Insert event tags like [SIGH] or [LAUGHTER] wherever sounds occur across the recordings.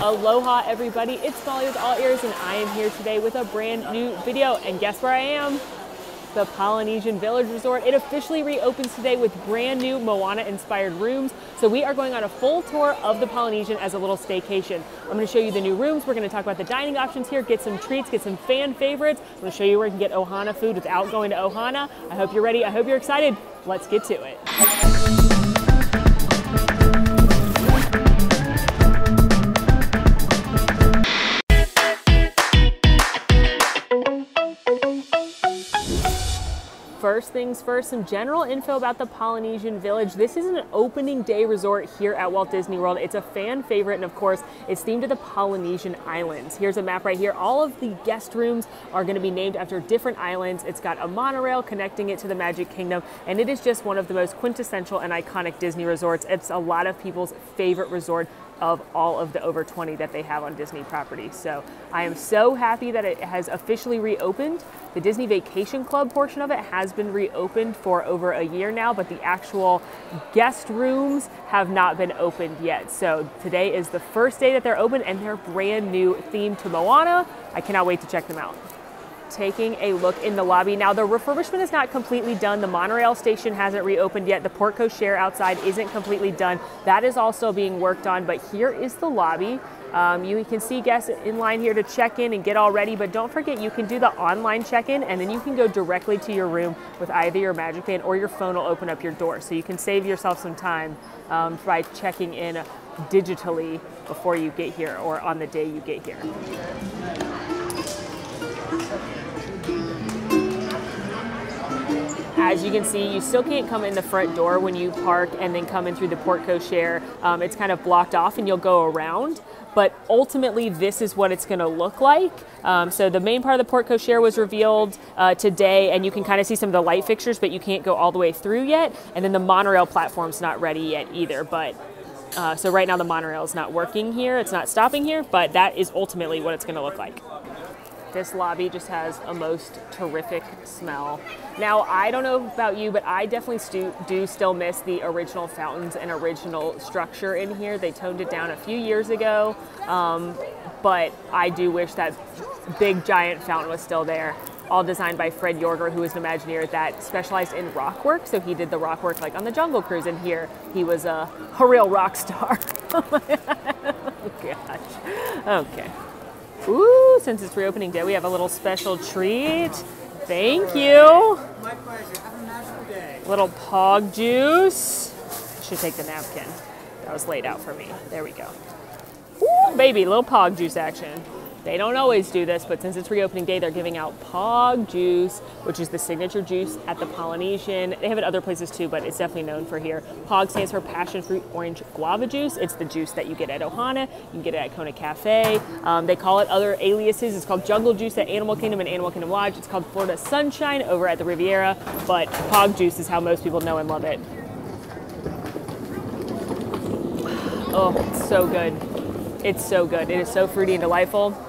Aloha everybody, it's Molly with All Ears and I am here today with a brand new video and guess where I am? The Polynesian Village Resort. It officially reopens today with brand new Moana inspired rooms. So we are going on a full tour of the Polynesian as a little staycation. I'm gonna show you the new rooms. We're gonna talk about the dining options here, get some treats, get some fan favorites. I'm gonna show you where you can get Ohana food without going to Ohana. I hope you're ready. I hope you're excited. Let's get to it. First things first, some general info about the Polynesian Village. This is an opening day resort here at Walt Disney World. It's a fan favorite, and of course, it's themed to the Polynesian Islands. Here's a map right here. All of the guest rooms are going to be named after different islands. It's got a monorail connecting it to the Magic Kingdom, and it is just one of the most quintessential and iconic Disney resorts. It's a lot of people's favorite resort of all of the over 20 that they have on Disney property. So I am so happy that it has officially reopened. The Disney Vacation Club portion of it has been reopened for over a year now, but the actual guest rooms have not been opened yet. So today is the first day that they're open and they're brand new themed to Moana. I cannot wait to check them out taking a look in the lobby. Now, the refurbishment is not completely done. The monorail station hasn't reopened yet. The porte cochere outside isn't completely done. That is also being worked on, but here is the lobby. Um, you can see guests in line here to check in and get all ready, but don't forget you can do the online check-in and then you can go directly to your room with either your Magic Band or your phone will open up your door. So you can save yourself some time um, by checking in digitally before you get here or on the day you get here. As you can see, you still can't come in the front door when you park and then come in through the porte cochere. Um, it's kind of blocked off and you'll go around. But ultimately, this is what it's going to look like. Um, so the main part of the porte cochere was revealed uh, today, and you can kind of see some of the light fixtures, but you can't go all the way through yet. And then the monorail platform's not ready yet either. But uh, so right now the monorail is not working here. It's not stopping here, but that is ultimately what it's going to look like. This lobby just has a most terrific smell. Now, I don't know about you, but I definitely stu- do still miss the original fountains and original structure in here. They toned it down a few years ago, um, but I do wish that big giant fountain was still there. All designed by Fred Joerger, who is an Imagineer that specialized in rock work. So he did the rock work like on the Jungle Cruise, and here he was a, a real rock star. [LAUGHS] oh gosh. Okay. Ooh, since it's reopening day, we have a little special treat. Thank you. My pleasure. Have a magical day. Little pog juice. Should take the napkin. That was laid out for me. There we go. Ooh, baby, little pog juice action. They don't always do this, but since it's reopening day, they're giving out Pog Juice, which is the signature juice at the Polynesian. They have it other places too, but it's definitely known for here. Pog stands for Passion Fruit Orange Guava Juice. It's the juice that you get at Ohana. You can get it at Kona Cafe. Um, they call it other aliases. It's called Jungle Juice at Animal Kingdom and Animal Kingdom Lodge. It's called Florida Sunshine over at the Riviera, but Pog Juice is how most people know and love it. Oh, it's so good. It's so good. It is so fruity and delightful.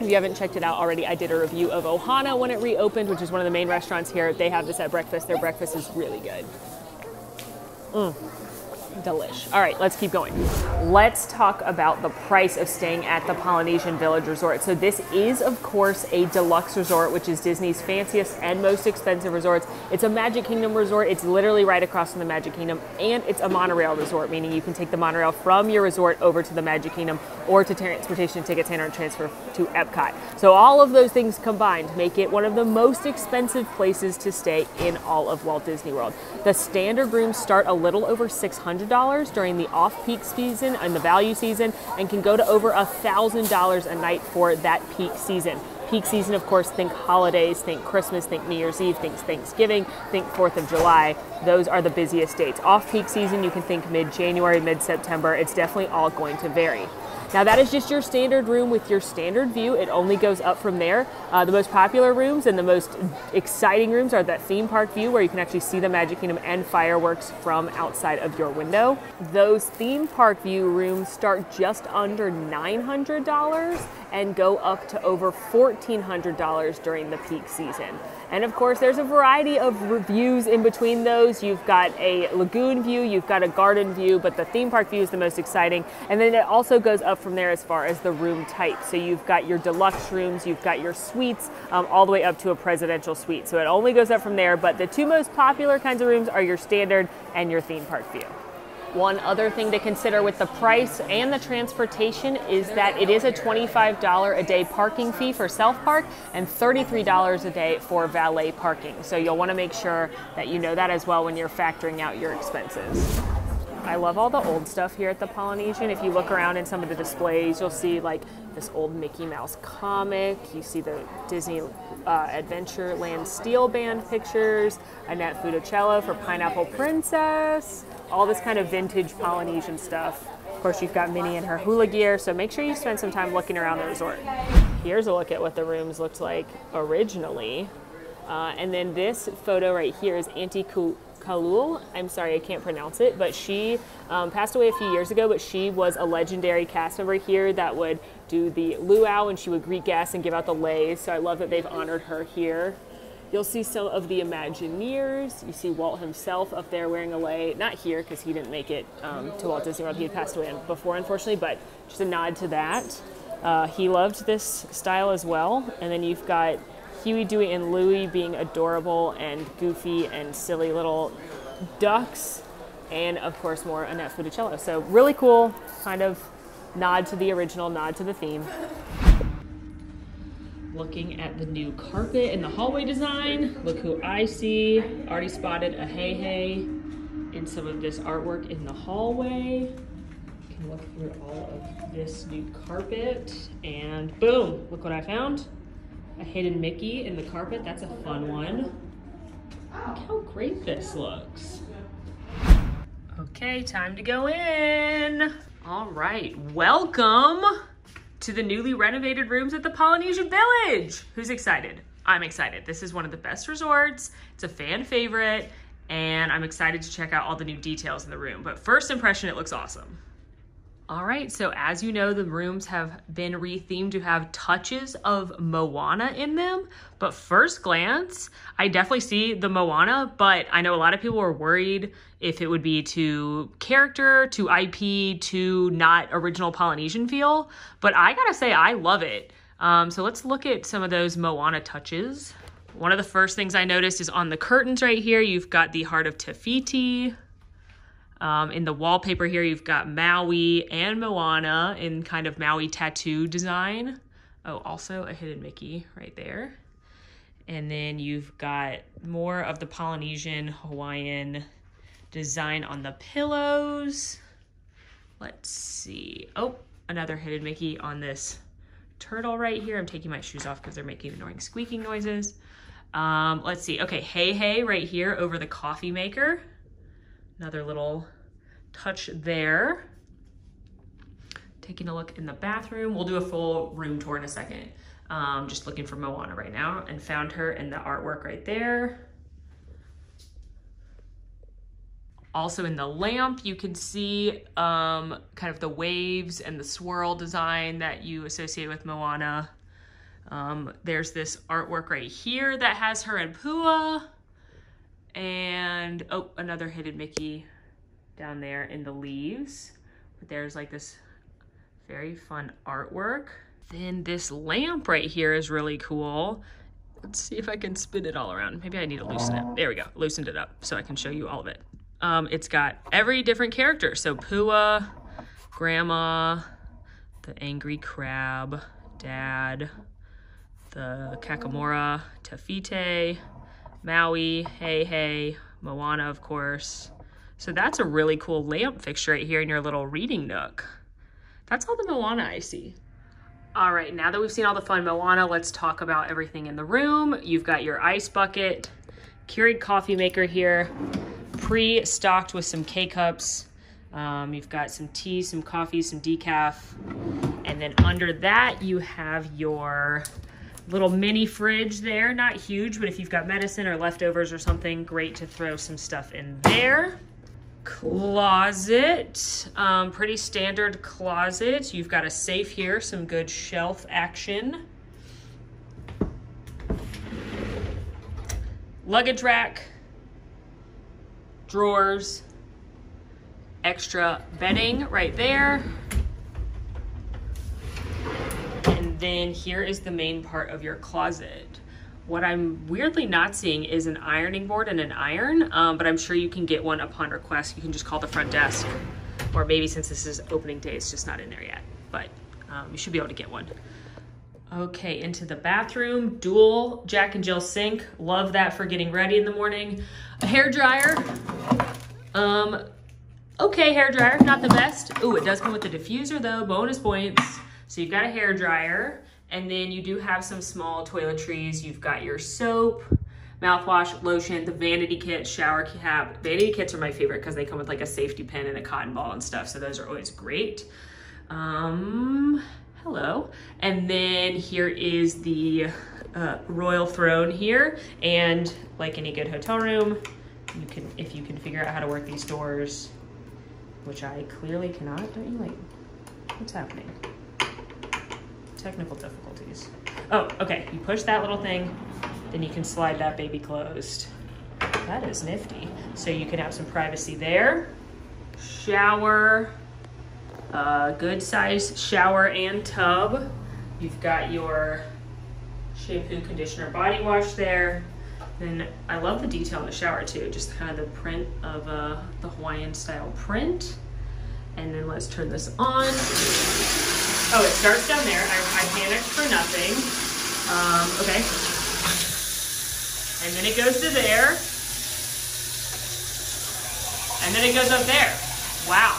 If you haven't checked it out already, I did a review of Ohana when it reopened, which is one of the main restaurants here. They have this at breakfast. Their breakfast is really good. Mm. Delish. All right, let's keep going. Let's talk about the price of staying at the Polynesian Village Resort. So this is, of course, a deluxe resort, which is Disney's fanciest and most expensive resorts. It's a Magic Kingdom resort. It's literally right across from the Magic Kingdom, and it's a monorail resort, meaning you can take the monorail from your resort over to the Magic Kingdom or to transportation ticket center and transfer to Epcot. So all of those things combined make it one of the most expensive places to stay in all of Walt Disney World. The standard rooms start a little over 600 $100 during the off-peak season and the value season and can go to over $1,000 a night for that peak season. Peak season, of course, think holidays, think Christmas, think New Year's Eve, think Thanksgiving, think 4th of July. Those are the busiest dates. Off peak season, you can think mid January, mid September. It's definitely all going to vary. Now that is just your standard room with your standard view. It only goes up from there. Uh, the most popular rooms and the most exciting rooms are that theme park view where you can actually see the Magic Kingdom and fireworks from outside of your window. Those theme park view rooms start just under $900 and go up to over $1,400 during the peak season. And of course, there's a variety of views in between those. You've got a lagoon view, you've got a garden view, but the theme park view is the most exciting. And then it also goes up from there as far as the room type. So you've got your deluxe rooms, you've got your suites, um, all the way up to a presidential suite. So it only goes up from there, but the two most popular kinds of rooms are your standard and your theme park view. One other thing to consider with the price and the transportation is that it is a $25 a day parking fee for self park and $33 a day for valet parking. So you'll want to make sure that you know that as well when you're factoring out your expenses. I love all the old stuff here at the Polynesian. If you look around in some of the displays, you'll see like this old Mickey Mouse comic. You see the Disney uh, Adventureland steel band pictures, Annette Funicello for Pineapple Princess all this kind of vintage Polynesian stuff. Of course, you've got Minnie in her hula gear, so make sure you spend some time looking around the resort. Here's a look at what the rooms looked like originally. Uh, and then this photo right here is Auntie Kalul. I'm sorry, I can't pronounce it, but she um, passed away a few years ago, but she was a legendary cast member here that would do the luau and she would greet guests and give out the leis. So I love that they've honored her here. You'll see some of the Imagineers. You see Walt himself up there wearing a lei. Not here because he didn't make it um, to Walt Disney World. He had passed away before, unfortunately, but just a nod to that. Uh, he loved this style as well. And then you've got Huey, Dewey, and Louie being adorable and goofy and silly little ducks. And of course, more Annette Funicello. So, really cool, kind of nod to the original, nod to the theme looking at the new carpet and the hallway design. Look who I see. Already spotted a Heihei in some of this artwork in the hallway. Can look through all of this new carpet and boom, look what I found. A hidden Mickey in the carpet. That's a fun one. Look how great this looks. Okay, time to go in. All right, welcome to the newly renovated rooms at the Polynesian Village. Who's excited? I'm excited. This is one of the best resorts. It's a fan favorite, and I'm excited to check out all the new details in the room. But first impression, it looks awesome. All right, so as you know, the rooms have been rethemed to have touches of Moana in them. But first glance, I definitely see the Moana, but I know a lot of people were worried if it would be to character, to IP, to not original Polynesian feel. But I gotta say, I love it. Um, so let's look at some of those Moana touches. One of the first things I noticed is on the curtains right here, you've got the Heart of Te Fiti. Um, in the wallpaper here, you've got Maui and Moana in kind of Maui tattoo design. Oh, also a hidden Mickey right there. And then you've got more of the Polynesian Hawaiian design on the pillows. Let's see. Oh, another hidden Mickey on this turtle right here. I'm taking my shoes off because they're making annoying squeaking noises. Um, let's see. Okay, Heihei, right here over the coffee maker. Another little touch there. Taking a look in the bathroom. We'll do a full room tour in a second. Um, just looking for Moana right now and found her in the artwork right there. Also in the lamp, you can see um, kind of the waves and the swirl design that you associate with Moana. Um, there's this artwork right here that has her and Pua. And, oh, another hidden Mickey down there in the leaves. But there's like this very fun artwork. Then this lamp right here is really cool. Let's see if I can spin it all around. Maybe I need to loosen it. There we go, loosened it up so I can show you all of it. Um, it's got every different character. So Pua, Grandma, the Angry Crab, Dad, the Kakamora, Te Maui, Heihei, Moana, of course. So that's a really cool lamp fixture right here in your little reading nook. That's all the Moana I see. All right, now that we've seen all the fun Moana, let's talk about everything in the room. You've got your ice bucket, Keurig coffee maker here, pre-stocked with some K-cups. Um, you've got some tea, some coffee, some decaf. And then under that, you have your little mini fridge there. Not huge, but if you've got medicine or leftovers or something, great to throw some stuff in there. Closet, um, pretty standard closet. You've got a safe here, some good shelf action. luggage rack, drawers, extra bedding right there. And then here is the main part of your closet. What I'm weirdly not seeing is an ironing board and an iron, um, but I'm sure you can get one upon request. You can just call the front desk, or maybe since this is opening day, it's just not in there yet, but um, you should be able to get one. Okay, into the bathroom, dual Jack and Jill sink. Love that for getting ready in the morning. A hair dryer. Um, okay, hair dryer, not the best. Ooh, it does come with a diffuser though, bonus points. So you've got a hair dryer, and then you do have some small toiletries. You've got your soap, mouthwash, lotion, the vanity kit, shower cap. Vanity kits are my favorite because they come with like a safety pin and a cotton ball and stuff. So those are always great. Um, hello. And then here is the uh, royal throne here. And like any good hotel room, you can, if you can figure out how to work these doors, which I clearly cannot, don't you like, what's happening? Technical difficulties. Oh, okay, you push that little thing, then you can slide that baby closed. That is nifty. So you can have some privacy there. Shower, uh, good size shower and tub. You've got your shampoo, conditioner, body wash there. Then I love the detail in the shower too, just kind of the print of uh, the Hawaiian style print. And then let's turn this on. Oh, it starts down there. I, I panicked for nothing. Um, okay. And then it goes to there. And then it goes up there. Wow.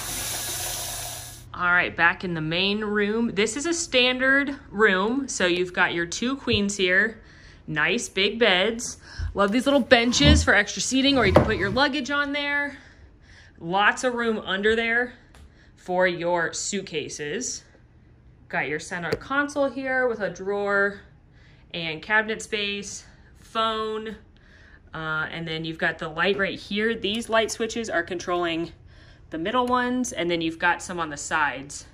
All right, back in the main room. This is a standard room. So you've got your two queens here. Nice big beds. Love these little benches for extra seating or you can put your luggage on there. Lots of room under there for your suitcases. Got your center console here with a drawer and cabinet space, phone, uh, and then you've got the light right here. These light switches are controlling the middle ones, and then you've got some on the sides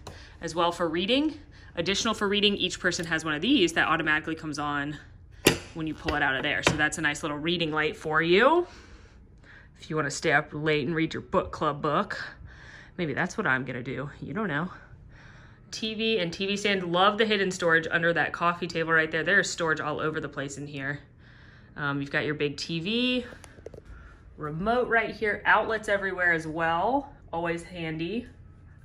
as well for reading. Additional for reading, each person has one of these that automatically comes on when you pull it out of there. So that's a nice little reading light for you. If you wanna stay up late and read your book club book, maybe that's what I'm gonna do. You don't know. TV and TV stand. Love the hidden storage under that coffee table right there. There's storage all over the place in here. Um, you've got your big TV, remote right here, outlets everywhere as well. Always handy.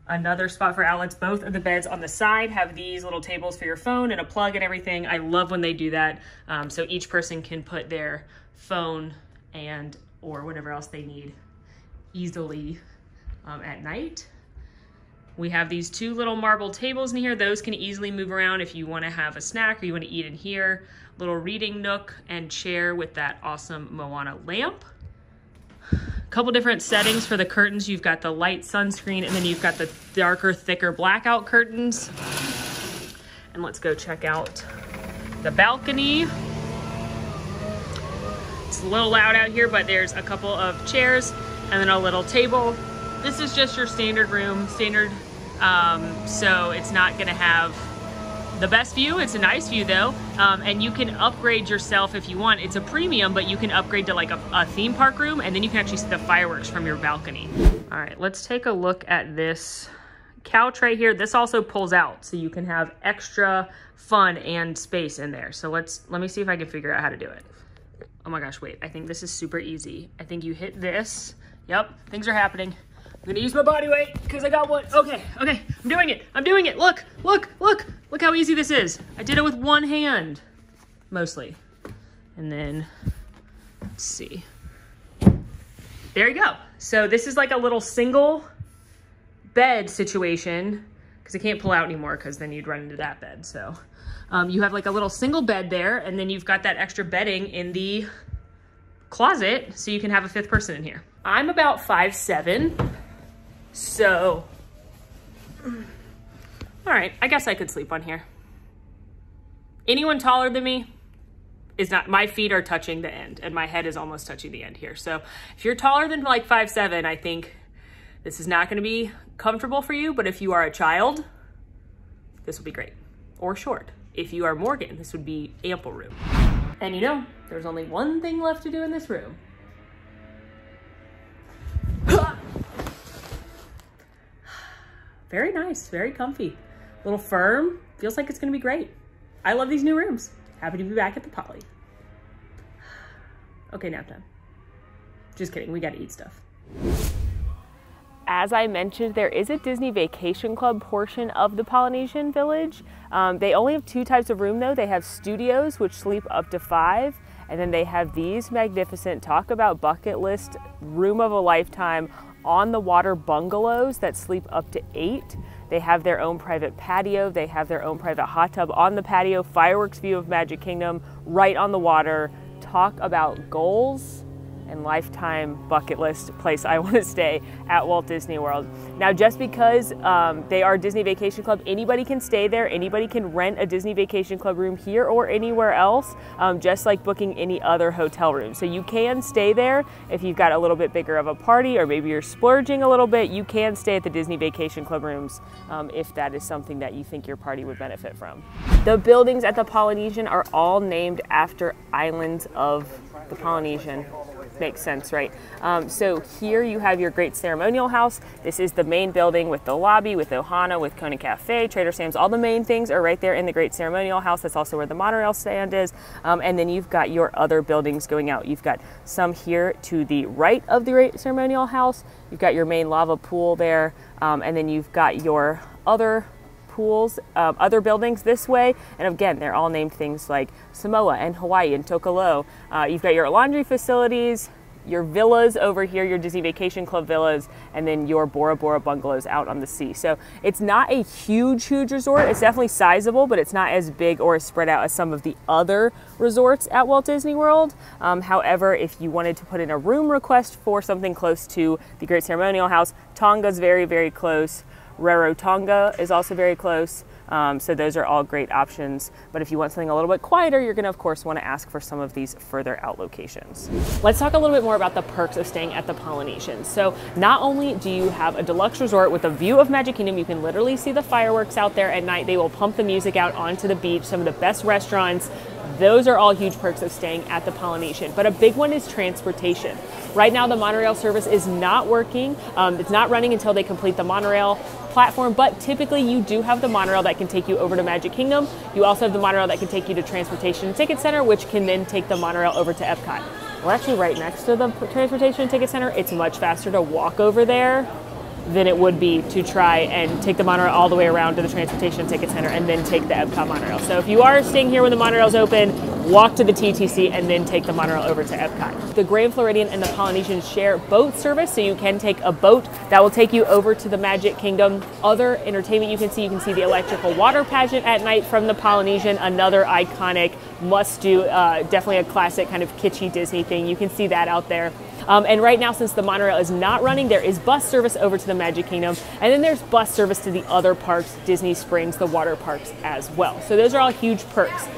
Another spot for outlets. Both of the beds on the side have these little tables for your phone and a plug and everything. I love when they do that. Um, so each person can put their phone and or whatever else they need easily um, at night. We have these two little marble tables in here. Those can easily move around if you wanna have a snack or you wanna eat in here. Little reading nook and chair with that awesome Moana lamp. Couple different settings for the curtains. You've got the light sunscreen and then you've got the darker, thicker blackout curtains. And let's go check out the balcony. It's a little loud out here, but there's a couple of chairs and then a little table this is just your standard room, standard, um, so it's not gonna have the best view. It's a nice view though, um, and you can upgrade yourself if you want. It's a premium, but you can upgrade to like a, a theme park room, and then you can actually see the fireworks from your balcony. All right, let's take a look at this couch right here. This also pulls out, so you can have extra fun and space in there. So let's let me see if I can figure out how to do it. Oh my gosh, wait, I think this is super easy. I think you hit this. Yep, things are happening. I'm gonna use my body weight because I got one. Okay, okay, I'm doing it. I'm doing it. Look, look, look. Look how easy this is. I did it with one hand, mostly. And then, let's see. There you go. So this is like a little single bed situation because I can't pull out anymore because then you'd run into that bed. So um, you have like a little single bed there and then you've got that extra bedding in the closet so you can have a fifth person in here. I'm about five seven. So, mm. all right, I guess I could sleep on here. Anyone taller than me is not, my feet are touching the end and my head is almost touching the end here. So if you're taller than like five seven, I think this is not gonna be comfortable for you, but if you are a child, this will be great. Or short. If you are Morgan, this would be ample room. And you know, there's only one thing left to do in this room. Very nice, very comfy. A little firm, feels like it's gonna be great. I love these new rooms. Happy to be back at the Poly. [SIGHS] Okay, nap time. Just kidding, we gotta eat stuff. As I mentioned, there is a Disney Vacation Club portion of the Polynesian Village. Um, they only have two types of room though. They have studios, which sleep up to five, and then they have these magnificent, talk about bucket list, room of a lifetime, on the water bungalows that sleep up to eight. They have their own private patio. They have their own private hot tub on the patio, fireworks view of Magic Kingdom, right on the water. Talk about goals and lifetime bucket list place I [LAUGHS] want to stay at Walt Disney World. Now, just because um, they are Disney Vacation Club, anybody can stay there. Anybody can rent a Disney Vacation Club room here or anywhere else, um, just like booking any other hotel room. So you can stay there if you've got a little bit bigger of a party or maybe you're splurging a little bit. You can stay at the Disney Vacation Club rooms um, if that is something that you think your party would benefit from. The buildings at the Polynesian are all named after islands of the Polynesian makes sense, right? Um, so here you have your great ceremonial house. This is the main building with the lobby, with Ohana, with Kona Cafe, Trader Sam's. All the main things are right there in the great ceremonial house. That's also where the monorail stand is. Um, and then you've got your other buildings going out. You've got some here to the right of the great ceremonial house. You've got your main lava pool there. Um, and then you've got your other pools, um, other buildings this way. And again, they're all named things like Samoa and Hawaii and Tokelau. Uh, you've got your laundry facilities, your villas over here, your Disney Vacation Club villas, and then your Bora Bora bungalows out on the sea. So it's not a huge, huge resort. It's definitely sizable, but it's not as big or as spread out as some of the other resorts at Walt Disney World. Um, however, if you wanted to put in a room request for something close to the Great Ceremonial House, Tonga's very, very close. Rarotonga is also very close. Um, so those are all great options. But if you want something a little bit quieter, you're gonna of course wanna ask for some of these further out locations. Let's talk a little bit more about the perks of staying at the Polynesian. So not only do you have a deluxe resort with a view of Magic Kingdom, you can literally see the fireworks out there at night. They will pump the music out onto the beach, some of the best restaurants, those are all huge perks of staying at the Polynesian. But a big one is transportation. Right now, the monorail service is not working. Um, it's not running until they complete the monorail platform, but typically you do have the monorail that can take you over to Magic Kingdom. You also have the monorail that can take you to Transportation and Ticket Center, which can then take the monorail over to Epcot. We're actually right next to the Transportation and Ticket Center. It's much faster to walk over there than it would be to try and take the monorail all the way around to the Transportation Ticket Center and then take the Epcot monorail. So if you are staying here when the monorail's open, walk to the TTC and then take the monorail over to Epcot. The Grand Floridian and the Polynesian share boat service, so you can take a boat that will take you over to the Magic Kingdom. Other entertainment you can see, you can see the electrical water pageant at night from the Polynesian, another iconic must do, uh, definitely a classic kind of kitschy Disney thing. You can see that out there. Um, and right now, since the monorail is not running, there is bus service over to the Magic Kingdom, and then there's bus service to the other parks, Disney Springs, the water parks as well. So those are all huge perks.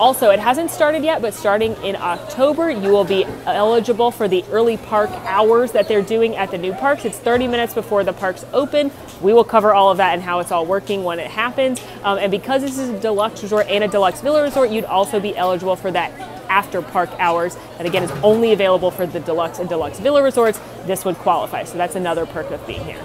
Also, it hasn't started yet, but starting in October, you will be eligible for the early park hours that they're doing at the new parks. It's 30 minutes before the parks open. We will cover all of that and how it's all working when it happens. Um, and because this is a deluxe resort and a deluxe villa resort, you'd also be eligible for that after park hours. That again is only available for the deluxe and deluxe villa resorts. This would qualify. So that's another perk of being here.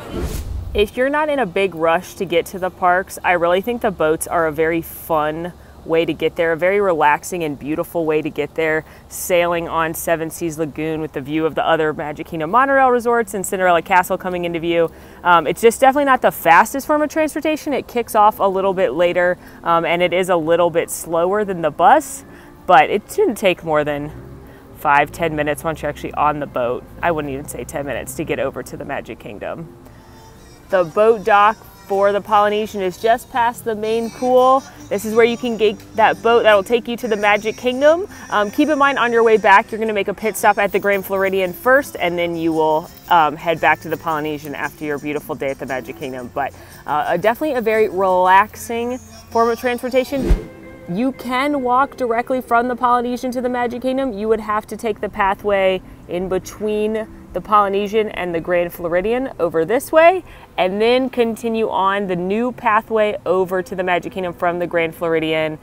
If you're not in a big rush to get to the parks, I really think the boats are a very fun way to get there, a very relaxing and beautiful way to get there. Sailing on Seven Seas Lagoon with the view of the other Magic Kingdom monorail resorts and Cinderella Castle coming into view. Um, it's just definitely not the fastest form of transportation. It kicks off a little bit later um, and it is a little bit slower than the bus, but it shouldn't take more than five, ten minutes once you're actually on the boat. I wouldn't even say 10 minutes to get over to the Magic Kingdom. The boat dock for the Polynesian is just past the main pool. This is where you can get that boat that will take you to the Magic Kingdom. Um, keep in mind on your way back, you're gonna make a pit stop at the Grand Floridian first, and then you will um, head back to the Polynesian after your beautiful day at the Magic Kingdom. But uh, definitely a very relaxing form of transportation. You can walk directly from the Polynesian to the Magic Kingdom. You would have to take the pathway in between the Polynesian and the Grand Floridian over this way, and then continue on the new pathway over to the Magic Kingdom from the Grand Floridian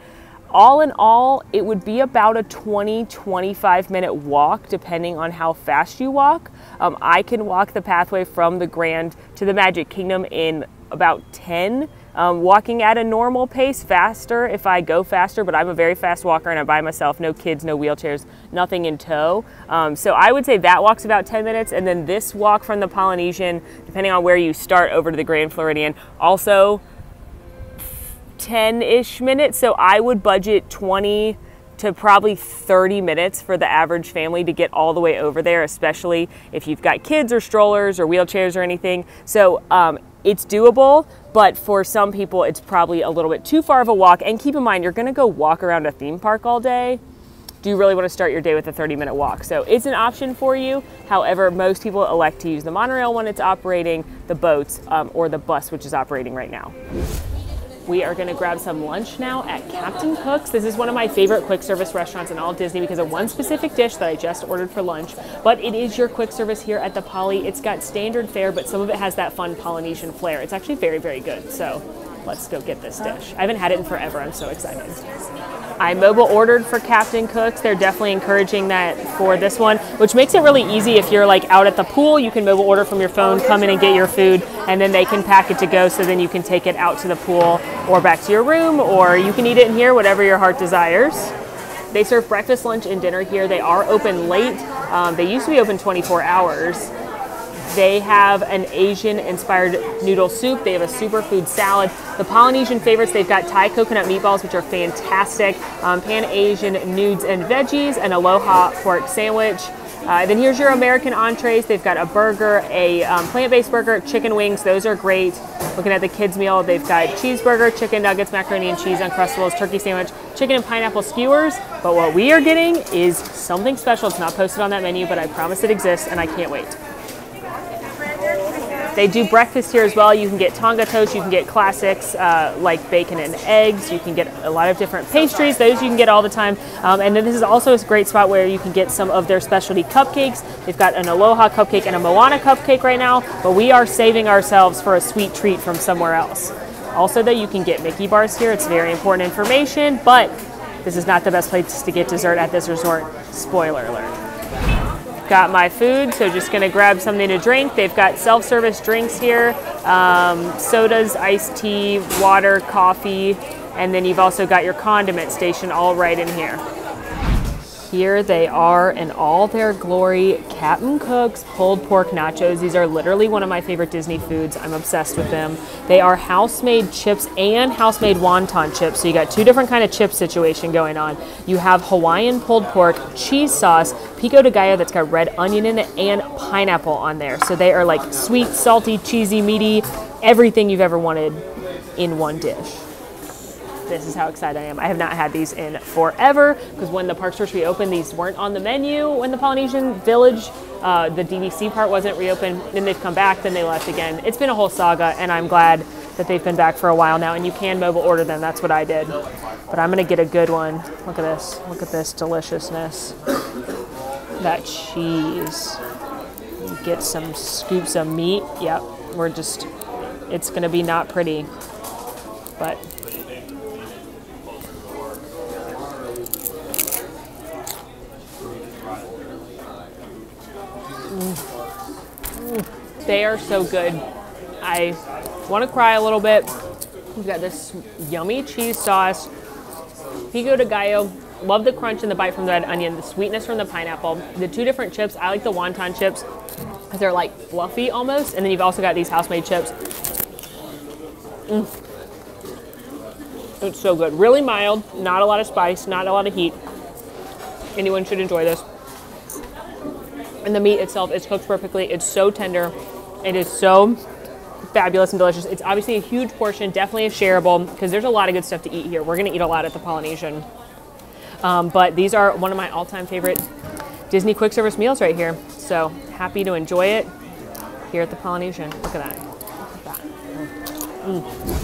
all in all, it would be about a 20, 25 minute walk, depending on how fast you walk. Um, I can walk the pathway from the Grand to the Magic Kingdom in about 10. Um, walking at a normal pace, faster if I go faster, but I'm a very fast walker and I'm by myself, no kids, no wheelchairs, nothing in tow. Um, so I would say that walk's about 10 minutes, and then this walk from the Polynesian, depending on where you start over to the Grand Floridian, also 10 ish minutes. So I would budget 20 to probably 30 minutes for the average family to get all the way over there, especially if you've got kids or strollers or wheelchairs or anything. So um, it's doable, but for some people, it's probably a little bit too far of a walk. And keep in mind, you're gonna go walk around a theme park all day. Do you really want to start your day with a 30 minute walk? So it's an option for you. However, most people elect to use the monorail when it's operating, the boats, um, or the bus, which is operating right now. We are gonna grab some lunch now at Captain Cook's. This is one of my favorite quick service restaurants in all Disney because of one specific dish that I just ordered for lunch. But it is your quick service here at the Poly. It's got standard fare, but some of it has that fun Polynesian flair. It's actually very, very good. So let's go get this dish. I haven't had it in forever. I'm so excited. I mobile ordered for Captain Cook's. They're definitely encouraging that for this one, which makes it really easy if you're like out at the pool, you can mobile order from your phone, come in and get your food, and then they can pack it to go so then you can take it out to the pool or back to your room, or you can eat it in here, whatever your heart desires. They serve breakfast, lunch, and dinner here. They are open late. Um, they used to be open 24 hours. They have an Asian inspired noodle soup. They have a superfood salad. The Polynesian favorites, they've got Thai coconut meatballs, which are fantastic, um, Pan Asian nudes and veggies, and Aloha pork sandwich. Uh, then here's your American entrees. They've got a burger, a um, plant-based burger, chicken wings. Those are great. Looking at the kids' meal, they've got cheeseburger, chicken nuggets, macaroni and cheese, uncrustables, turkey sandwich, chicken and pineapple skewers. But what we are getting is something special. It's not posted on that menu, but I promise it exists, and I can't wait. They do breakfast here as well. You can get tonga toast, you can get classics uh, like bacon and eggs, you can get a lot of different pastries. Those you can get all the time. Um, and then this is also a great spot where you can get some of their specialty cupcakes. They've got an Aloha cupcake and a Moana cupcake right now, but we are saving ourselves for a sweet treat from somewhere else. Also, though, you can get Mickey bars here. It's very important information, but this is not the best place to get dessert at this resort. Spoiler alert got my food, so just gonna grab something to drink. They've got self-service drinks here, um, sodas, iced tea, water, coffee, and then you've also got your condiment station all right in here. Here they are in all their glory. Captain Cook's pulled pork nachos. These are literally one of my favorite Disney foods. I'm obsessed with them. They are house-made chips and house-made wonton chips. So you got two different kind of chip situation going on. You have Hawaiian pulled pork, cheese sauce, pico de gallo that's got red onion in it, and pineapple on there. So they are like sweet, salty, cheesy, meaty, everything you've ever wanted in one dish this is how excited I am. I have not had these in forever because when the parks first reopened, these weren't on the menu when the Polynesian Village, uh, the DVC part wasn't reopened. Then they've come back, then they left again. It's been a whole saga, and I'm glad that they've been back for a while now. And you can mobile order them. That's what I did. But I'm gonna get a good one. Look at this. Look at this deliciousness. That cheese. Get some scoops of meat. Yep. We're just. It's gonna be not pretty, but They are so good. I want to cry a little bit. We've got this yummy cheese sauce, pico de gallo. Love the crunch and the bite from the red onion, the sweetness from the pineapple. The two different chips, I like the wonton chips because they're like fluffy almost. And then you've also got these house-made chips. Mm. It's so good. Really mild, not a lot of spice, not a lot of heat. Anyone should enjoy this. And the meat itself is cooked perfectly. It's so tender. It is so fabulous and delicious. It's obviously a huge portion, definitely a shareable because there's a lot of good stuff to eat here. We're going to eat a lot at the Polynesian. Um, but these are one of my all time favorite Disney quick service meals right here. So happy to enjoy it here at the Polynesian. Look at that. Look at that. Mm.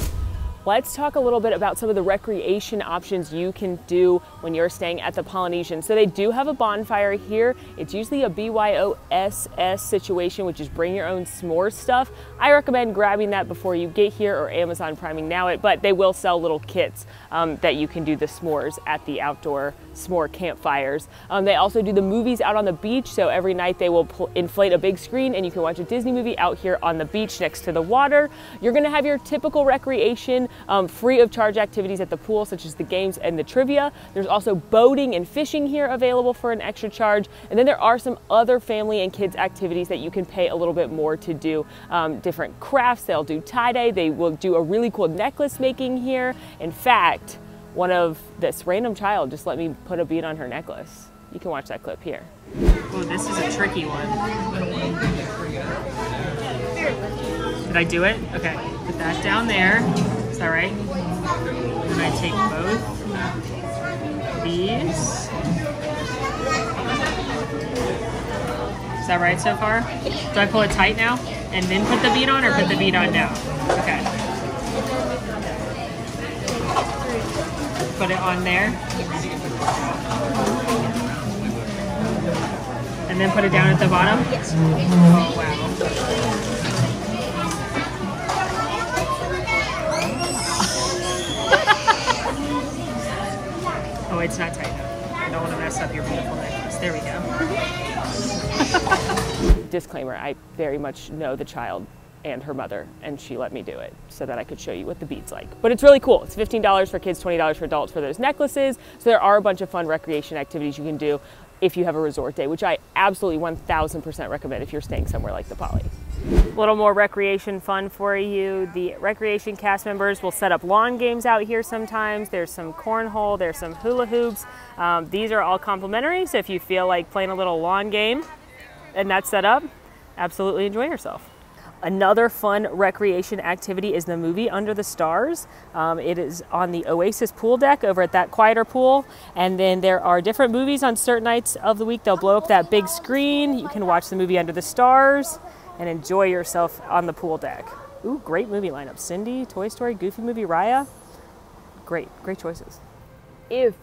Let's talk a little bit about some of the recreation options you can do when you're staying at the Polynesian. So they do have a bonfire here. It's usually a BYOSS situation, which is bring your own s'more stuff. I recommend grabbing that before you get here or Amazon priming now it, but they will sell little kits um, that you can do the s'mores at the outdoor s'more campfires. Um, they also do the movies out on the beach. So every night they will inflate a big screen and you can watch a Disney movie out here on the beach next to the water. You're gonna have your typical recreation, um, free of charge activities at the pool, such as the games and the trivia. There's also boating and fishing here available for an extra charge. And then there are some other family and kids activities that you can pay a little bit more to do. Um, different crafts, they'll do tie-dye, they will do a really cool necklace making here. In fact, one of this random child just let me put a bead on her necklace. You can watch that clip here. Oh, this is a tricky one. Did I do it? Okay, put that down there. Is that right? And I take both these. Is that right so far? Do I pull it tight now? And then put the bead on or put the bead on now? Okay. Put it on there. And then put it down at the bottom? Yes. Oh, wow. It's not tight enough. I don't want to mess up your beautiful necklace. There we go. [LAUGHS] Disclaimer, I very much know the child and her mother, and she let me do it so that I could show you what the bead's like. But it's really cool. It's $15 for kids, $20 for adults for those necklaces. So there are a bunch of fun recreation activities you can do if you have a resort day, which I absolutely 1000% recommend if you're staying somewhere like the Poly. A little more recreation fun for you. The recreation cast members will set up lawn games out here sometimes. There's some cornhole, there's some hula hoops. Um, these are all complimentary, so if you feel like playing a little lawn game and that's set up, absolutely enjoy yourself. Another fun recreation activity is the movie Under the Stars. Um, it is on the Oasis pool deck over at that quieter pool. And then there are different movies on certain nights of the week. They'll blow up that big screen. You can watch the movie Under the Stars and enjoy yourself on the pool deck. Ooh, great movie lineup. Cindy, Toy Story, Goofy Movie, Raya. Great, great choices. If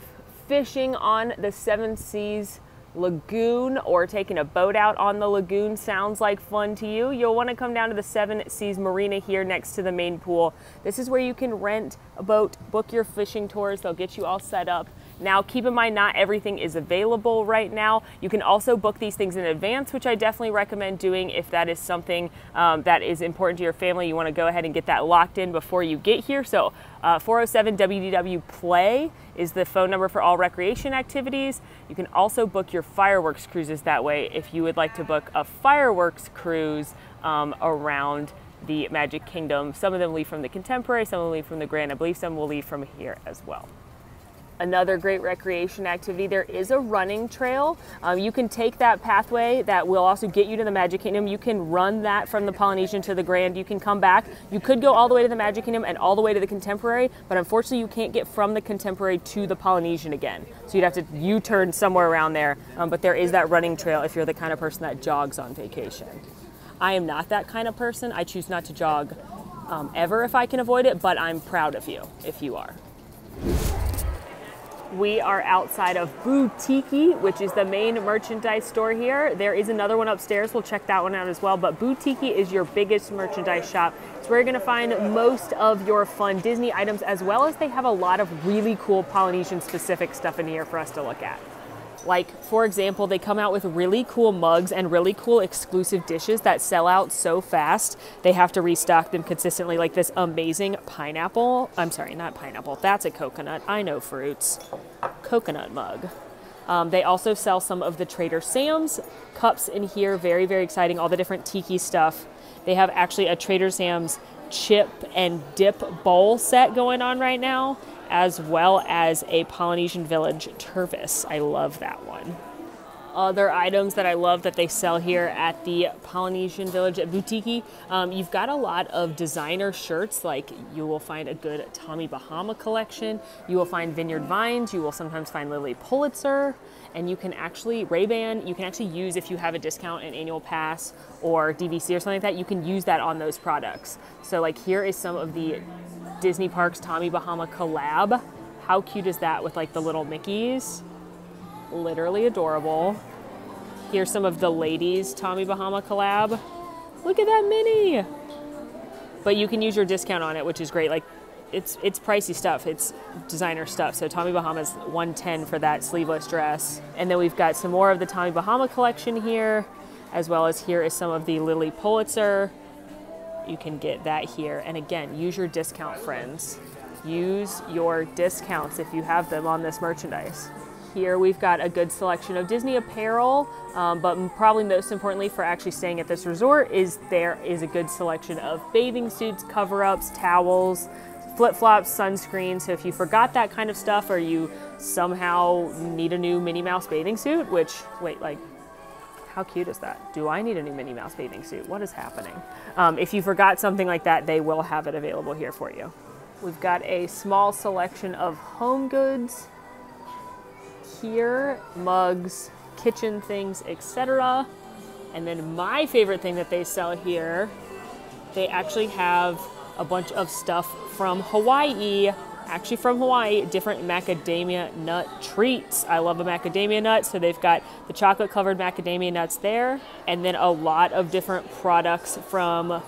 fishing on the Seven Seas lagoon or taking a boat out on the lagoon sounds like fun to you, you'll want to come down to the Seven Seas Marina here next to the main pool. This is where you can rent a boat, book your fishing tours, they'll get you all set up. Now, keep in mind, not everything is available right now. You can also book these things in advance, which I definitely recommend doing if that is something um, that is important to your family. You want to go ahead and get that locked in before you get here. So, uh, 407 WDW Play is the phone number for all recreation activities. You can also book your fireworks cruises that way if you would like to book a fireworks cruise um, around the Magic Kingdom. Some of them leave from the Contemporary, some of them leave from the Grand. I believe some will leave from here as well another great recreation activity. There is a running trail. Um, you can take that pathway that will also get you to the Magic Kingdom. You can run that from the Polynesian to the Grand. You can come back. You could go all the way to the Magic Kingdom and all the way to the Contemporary, but unfortunately you can't get from the Contemporary to the Polynesian again. So you'd have to U-turn somewhere around there. Um, but there is that running trail if you're the kind of person that jogs on vacation. I am not that kind of person. I choose not to jog um, ever if I can avoid it, but I'm proud of you if you are. We are outside of Boutiki, which is the main merchandise store here. There is another one upstairs. We'll check that one out as well. But Boutiki is your biggest merchandise shop. It's where you're going to find most of your fun Disney items, as well as they have a lot of really cool Polynesian specific stuff in here for us to look at. Like, for example, they come out with really cool mugs and really cool exclusive dishes that sell out so fast, they have to restock them consistently. Like this amazing pineapple. I'm sorry, not pineapple. That's a coconut. I know fruits. Coconut mug. Um, they also sell some of the Trader Sam's cups in here. Very, very exciting. All the different tiki stuff. They have actually a Trader Sam's chip and dip bowl set going on right now as well as a Polynesian Village Tervis. I love that one. Other items that I love that they sell here at the Polynesian Village at Boutiki, um, you've got a lot of designer shirts, like you will find a good Tommy Bahama collection. You will find Vineyard Vines. You will sometimes find Lilly Pulitzer. And you can actually, Ray-Ban, you can actually use if you have a discount, an annual pass, or DVC or something like that, you can use that on those products. So like here is some of the Disney Parks Tommy Bahama collab. How cute is that with like the little Mickeys? Literally adorable. Here's some of the ladies Tommy Bahama collab. Look at that mini. But you can use your discount on it, which is great. Like it's it's pricey stuff. It's designer stuff. So Tommy Bahama's 110 for that sleeveless dress. And then we've got some more of the Tommy Bahama collection here, as well as here is some of the Lilly Pulitzer. You can get that here. And again, use your discount friends. Use your discounts if you have them on this merchandise. Here we've got a good selection of Disney apparel, um, but probably most importantly for actually staying at this resort is there is a good selection of bathing suits, cover-ups, towels, flip-flops, sunscreen. So if you forgot that kind of stuff or you somehow need a new Minnie Mouse bathing suit, which, wait, like, how cute is that? Do I need a new Minnie Mouse bathing suit? What is happening? Um, if you forgot something like that, they will have it available here for you. We've got a small selection of home goods here, mugs, kitchen things, etc. And then my favorite thing that they sell here, they actually have a bunch of stuff from Hawaii, actually from Hawaii, different macadamia nut treats. I love a macadamia nut, so they've got the chocolate covered macadamia nuts there, and then a lot of different products from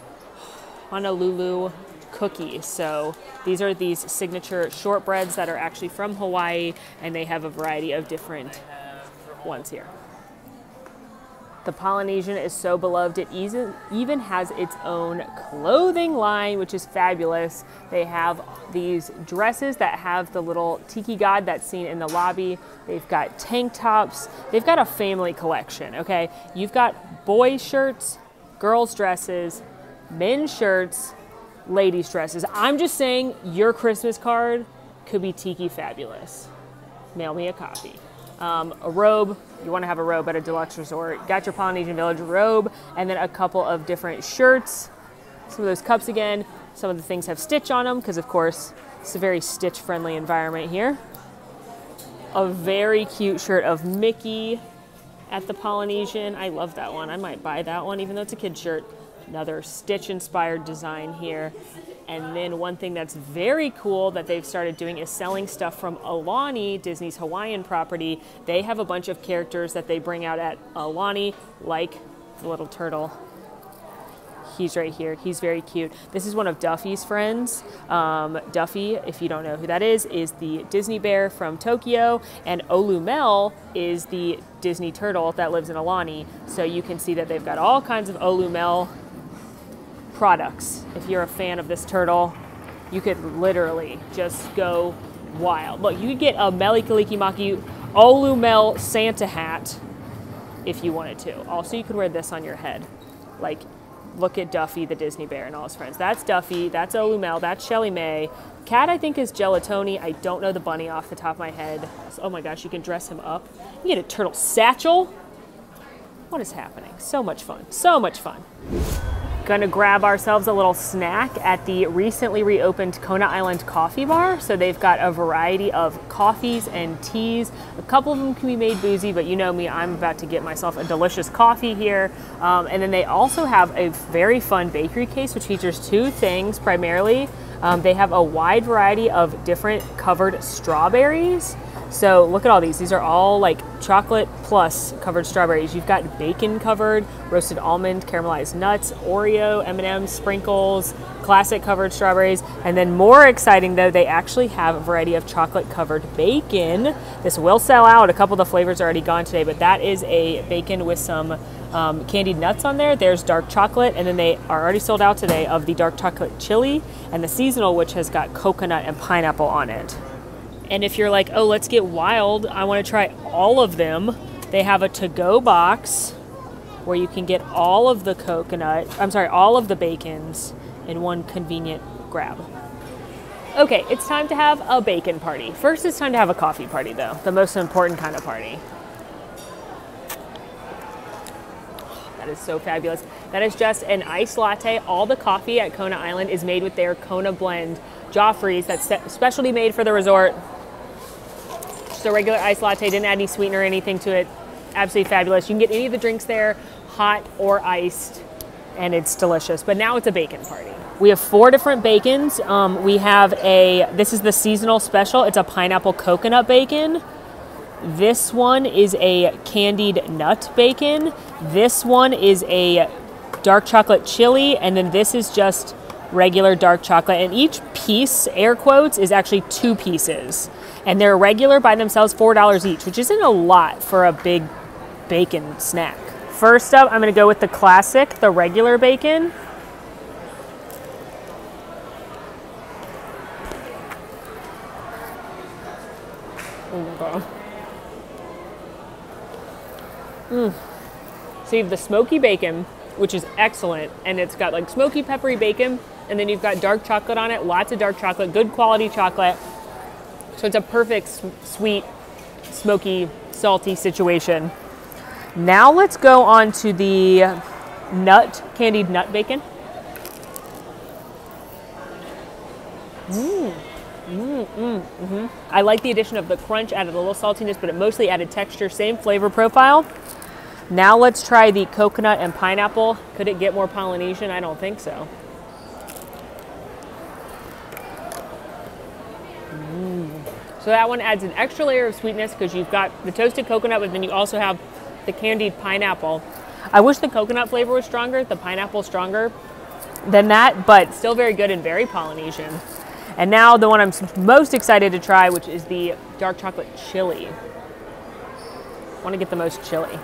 Honolulu cookies. So these are these signature shortbreads that are actually from Hawaii, and they have a variety of different ones here. The Polynesian is so beloved, it even has its own clothing line, which is fabulous. They have these dresses that have the little tiki god that's seen in the lobby. They've got tank tops. They've got a family collection, okay? You've got boys' shirts, girls' dresses, men's shirts, ladies' dresses. I'm just saying your Christmas card could be tiki fabulous. Mail me a copy. Um, a robe, you want to have a robe at a deluxe resort. Got your Polynesian Village robe, and then a couple of different shirts. Some of those cups again. Some of the things have stitch on them because, of course, it's a very stitch friendly environment here. A very cute shirt of Mickey at the Polynesian. I love that one. I might buy that one, even though it's a kid shirt. Another Stitch inspired design here. And then one thing that's very cool that they've started doing is selling stuff from Aulani, Disney's Hawaiian property. They have a bunch of characters that they bring out at Aulani, like the little turtle. He's right here. He's very cute. This is one of Duffy's friends. Um, Duffy, if you don't know who that is, is the Disney bear from Tokyo, and Olu Mel is the Disney turtle that lives in Aulani. So you can see that they've got all kinds of Olu Mel products. If you're a fan of this turtle, you could literally just go wild. Look, you could get a Mele Kalikimaki Olu Mel Santa hat if you wanted to. Also, you could wear this on your head. Like, look at Duffy the Disney bear and all his friends. That's Duffy, that's Olu Mel, that's ShellieMay. Cat, I think, is Gelatoni. I don't know the bunny off the top of my head. Oh my gosh, you can dress him up. You get a turtle satchel. What is happening? So much fun. So much fun. Gonna grab ourselves a little snack at the recently reopened Kona Island Coffee Bar. So they've got a variety of coffees and teas. A couple of them can be made boozy, but you know me, I'm about to get myself a delicious coffee here. Um, and then they also have a very fun bakery case, which features two things primarily. Um, they have a wide variety of different covered strawberries. So look at all these. These are all like chocolate plus covered strawberries. You've got bacon covered, roasted almond, caramelized nuts, Oreo, M&M's, sprinkles, classic covered strawberries. And then more exciting though, they actually have a variety of chocolate covered bacon. This will sell out. A couple of the flavors are already gone today, but that is a bacon with some um, candied nuts on there. There's dark chocolate, and then they are already sold out today of the dark chocolate chili and the seasonal, which has got coconut and pineapple on it. And if you're like, oh, let's get wild, I want to try all of them, they have a to go box where you can get all of the coconut, I'm sorry, all of the bacons in one convenient grab. Okay, it's time to have a bacon party. First, it's time to have a coffee party, though, the most important kind of party. That is so fabulous. That is just an iced latte. All the coffee at Kona Island is made with their Kona blend Joffrey's that's specially made for the resort just a regular iced latte, didn't add any sweetener or anything to it. Absolutely fabulous. You can get any of the drinks there, hot or iced, and it's delicious. But now it's a bacon party. We have four different bacons. Um, we have a, this is the seasonal special. It's a pineapple coconut bacon. This one is a candied nut bacon. This one is a dark chocolate chili. And then this is just regular dark chocolate. And each piece, air quotes, is actually two pieces. And they're regular by themselves, $4 each, which isn't a lot for a big bacon snack. First up, I'm gonna go with the classic, the regular bacon. Oh my god. Mm. So you have the smoky bacon, which is excellent, and it's got like smoky peppery bacon, and then you've got dark chocolate on it, lots of dark chocolate, good quality chocolate. So it's a perfect sweet, smoky, salty situation. Now let's go on to the nut, candied nut bacon. Mm, mm, mm-hmm. I like the addition of the crunch, added a little saltiness, but it mostly added texture, same flavor profile. Now let's try the coconut and pineapple. Could it get more Polynesian? I don't think so. Mm. So that one adds an extra layer of sweetness because you've got the toasted coconut, but then you also have the candied pineapple. I wish the coconut flavor was stronger, the pineapple stronger than that, but still very good and very Polynesian. And now the one I'm most excited to try, which is the dark chocolate chili. I want to get the most chili.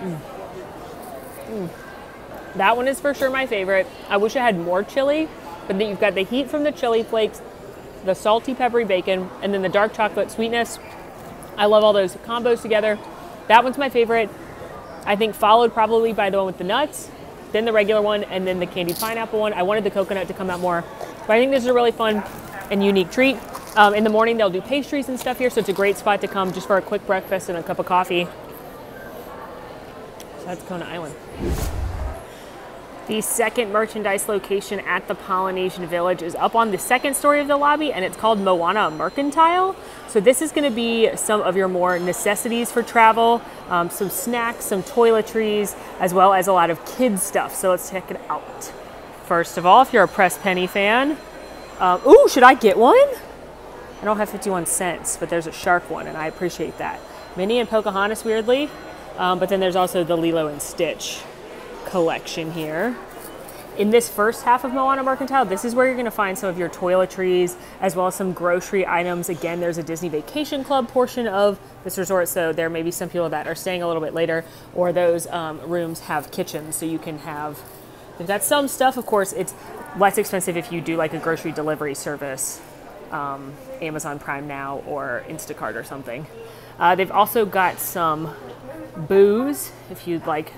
Mm. Mm. That one is for sure my favorite. I wish I had more chili, but then you've got the heat from the chili flakes, the salty peppery bacon, and then the dark chocolate sweetness. I love all those combos together. That one's my favorite. I think followed probably by the one with the nuts, then the regular one, and then the candied pineapple one. I wanted the coconut to come out more, but I think this is a really fun and unique treat. Um, in the morning, they'll do pastries and stuff here, so it's a great spot to come just for a quick breakfast and a cup of coffee. So that's Kona Island. The second merchandise location at the Polynesian Village is up on the second story of the lobby and it's called Moana Mercantile. So this is gonna be some of your more necessities for travel, um, some snacks, some toiletries, as well as a lot of kids stuff. So let's check it out. First of all, if you're a Press Penny fan, um, ooh, should I get one? I don't have 51 cents, but there's a shark one and I appreciate that. Minnie and Pocahontas, weirdly, um, but then there's also the Lilo and Stitch collection here. In this first half of Moana Mercantile, this is where you're going to find some of your toiletries as well as some grocery items. Again, there's a Disney Vacation Club portion of this resort, so there may be some people that are staying a little bit later, or those um, rooms have kitchens, so you can have. They've some stuff, of course. It's less expensive if you do like a grocery delivery service, um, Amazon Prime Now or Instacart or something. Uh, they've also got some booze if you'd like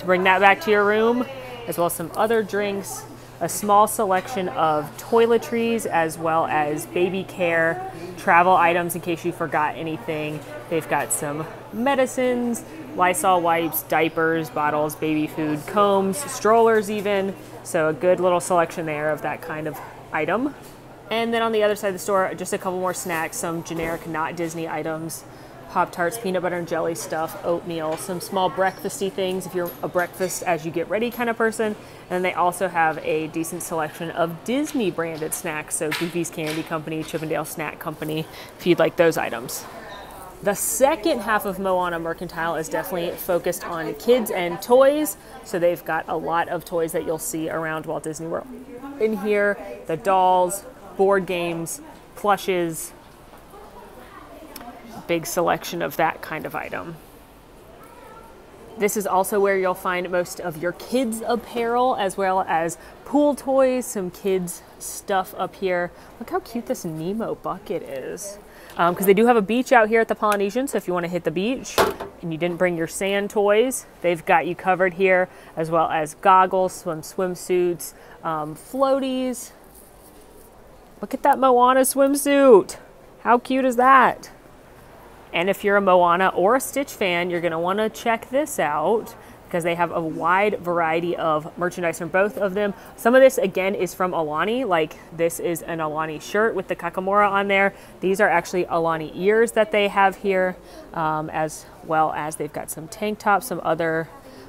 to bring that back to your room, as well as some other drinks, a small selection of toiletries, as well as baby care, travel items in case you forgot anything. They've got some medicines, Lysol wipes, diapers, bottles, baby food, combs, strollers, even. So, a good little selection there of that kind of item. And then on the other side of the store, just a couple more snacks, some generic, not Disney items. Pop Tarts, peanut butter and jelly stuff, oatmeal, some small breakfasty things if you're a breakfast as you get ready kind of person. And they also have a decent selection of Disney branded snacks, so Goofy's Candy Company, Chip 'n Dale Snack Company, if you'd like those items. The second half of Moana Mercantile is definitely focused on kids and toys. So they've got a lot of toys that you'll see around Walt Disney World. In here, the dolls, board games, plushes, big selection of that kind of item. This is also where you'll find most of your kids' apparel as well as pool toys, some kids' stuff up here. Look how cute this Nemo bucket is. Because um, they do have a beach out here at the Polynesian, so if you want to hit the beach and you didn't bring your sand toys, they've got you covered here, as well as goggles, swim swimsuits, um, floaties. Look at that Moana swimsuit. How cute is that? And if you're a Moana or a Stitch fan, you're want to check this out because they have a wide variety of merchandise from both of them. Some of this, again, is from Aulani. Like this is an Aulani shirt with the Kakamora on there. These are actually Aulani ears that they have here, um, as well as they've got some tank tops, some other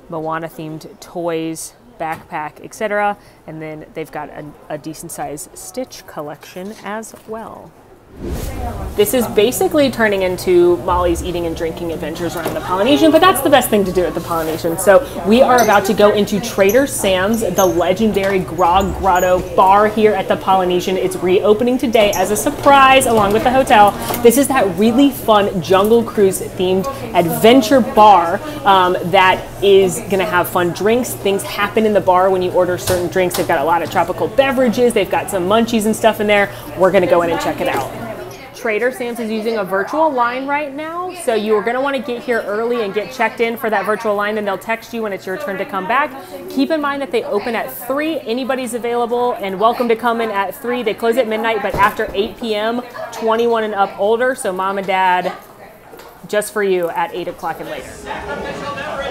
Moana themed toys, backpack, etc. And then they've got a, a decent sized Stitch collection as well. This is basically turning into Molly's eating and drinking adventures around the Polynesian, but that's the best thing to do at the Polynesian. So we are about to go into Trader Sam's, the legendary Grog Grotto bar here at the Polynesian. It's reopening today as a surprise along with the hotel. This is that really fun Jungle Cruise themed adventure bar um, that is going to have fun drinks. Things happen in the bar when you order certain drinks. They've got a lot of tropical beverages. They've got some munchies and stuff in there. We're going to go in and check it out. Trader Sam's is using a virtual line right now. So you are going to want to get here early and get checked in for that virtual line. Then they'll text you when it's your turn to come back. Keep in mind that they open at 3. Anybody's available and welcome to come in at 3. They close at midnight, but after 8 p.m., 21 and up older. So mom and dad, just for you at 8 o'clock and later.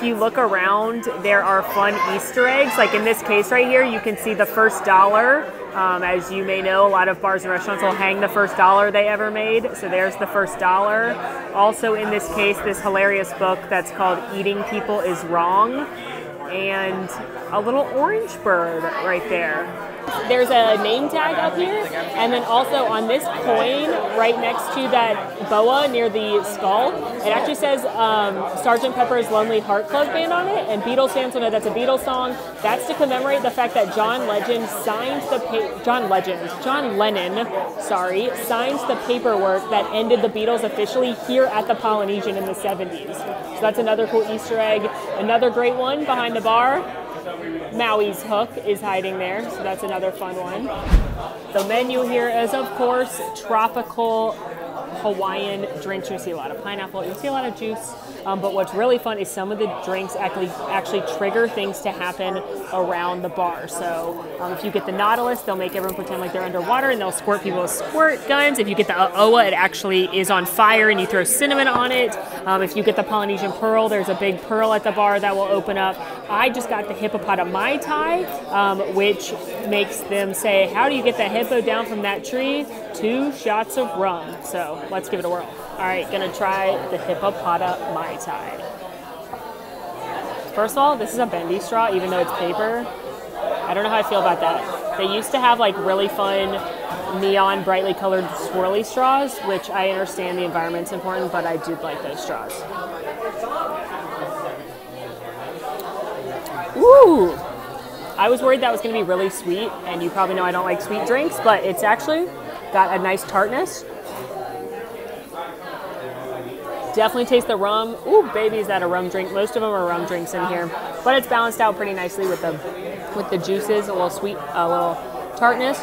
If you look around, there are fun Easter eggs. Like in this case right here, you can see the first dollar. Um, as you may know, a lot of bars and restaurants will hang the first dollar they ever made. So there's the first dollar. Also, in this case, this hilarious book that's called Eating People is Wrong. And a little orange bird right there. There's a name tag up here, and then also on this coin right next to that boa near the skull, it actually says um, Sergeant Pepper's Lonely Heart Club Band on it, and Beatles fans will know that's a Beatles song. That's to commemorate the fact that John Legend signed the pa- John Legend, John Lennon, sorry, signs the paperwork that ended the Beatles officially here at the Polynesian in the 70s. So that's another cool Easter egg. Another great one behind the bar Maui's hook is hiding there, so that's another fun one. The menu here is, of course, tropical Hawaiian drinks. You see a lot of pineapple, you see a lot of juice. Um, but what's really fun is some of the drinks actually actually trigger things to happen around the bar. So um, if you get the Nautilus, they'll make everyone pretend like they're underwater and they'll squirt people with squirt guns. If you get the Oa, it actually is on fire and you throw cinnamon on it. Um, if you get the Polynesian Pearl, there's a big pearl at the bar that will open up. I just got the Hippopotami Mai Tai, um, which makes them say, How do you get the hippo down from that tree? Two shots of rum. So let's give it a whirl. All right, gonna try the Hippopotami Mai Tai. First of all, this is a bendy straw, even though it's paper. I don't know how I feel about that. They used to have like really fun neon, brightly colored swirly straws, which I understand the environment's important, but I do like those straws. Ooh! I was worried that was going to be really sweet, and you probably know I don't like sweet drinks, but it's actually got a nice tartness. Definitely taste the rum. Ooh, baby, is that a rum drink? Most of them are rum drinks in here, but it's balanced out pretty nicely with the with the juices, a little sweet, a little tartness.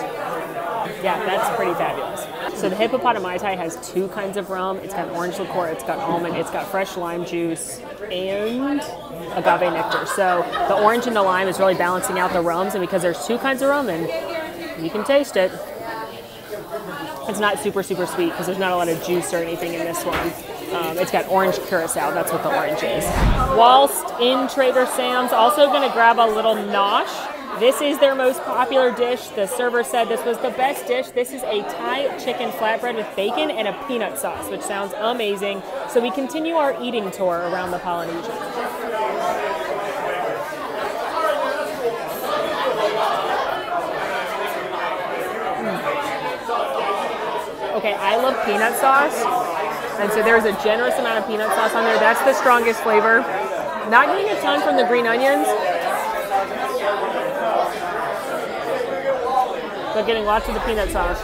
Yeah, that's pretty fabulous. So the Hippopotami Tai has two kinds of rum. It's got orange liqueur, it's got almond, it's got fresh lime juice, and agave nectar. So the orange and the lime is really balancing out the rums, and because there's two kinds of rum, and you can taste it. It's not super, super sweet because there's not a lot of juice or anything in this one. Um, it's got orange curacao. That's what the orange is. Whilst in Trader Sam's, also going to grab a little nosh. This is their most popular dish. The server said this was the best dish. This is a Thai chicken flatbread with bacon and a peanut sauce, which sounds amazing. So we continue our eating tour around the Polynesian. Okay, I love peanut sauce. And so there's a generous amount of peanut sauce on there. That's the strongest flavor. Not getting a ton from the green onions, but getting lots of the peanut sauce.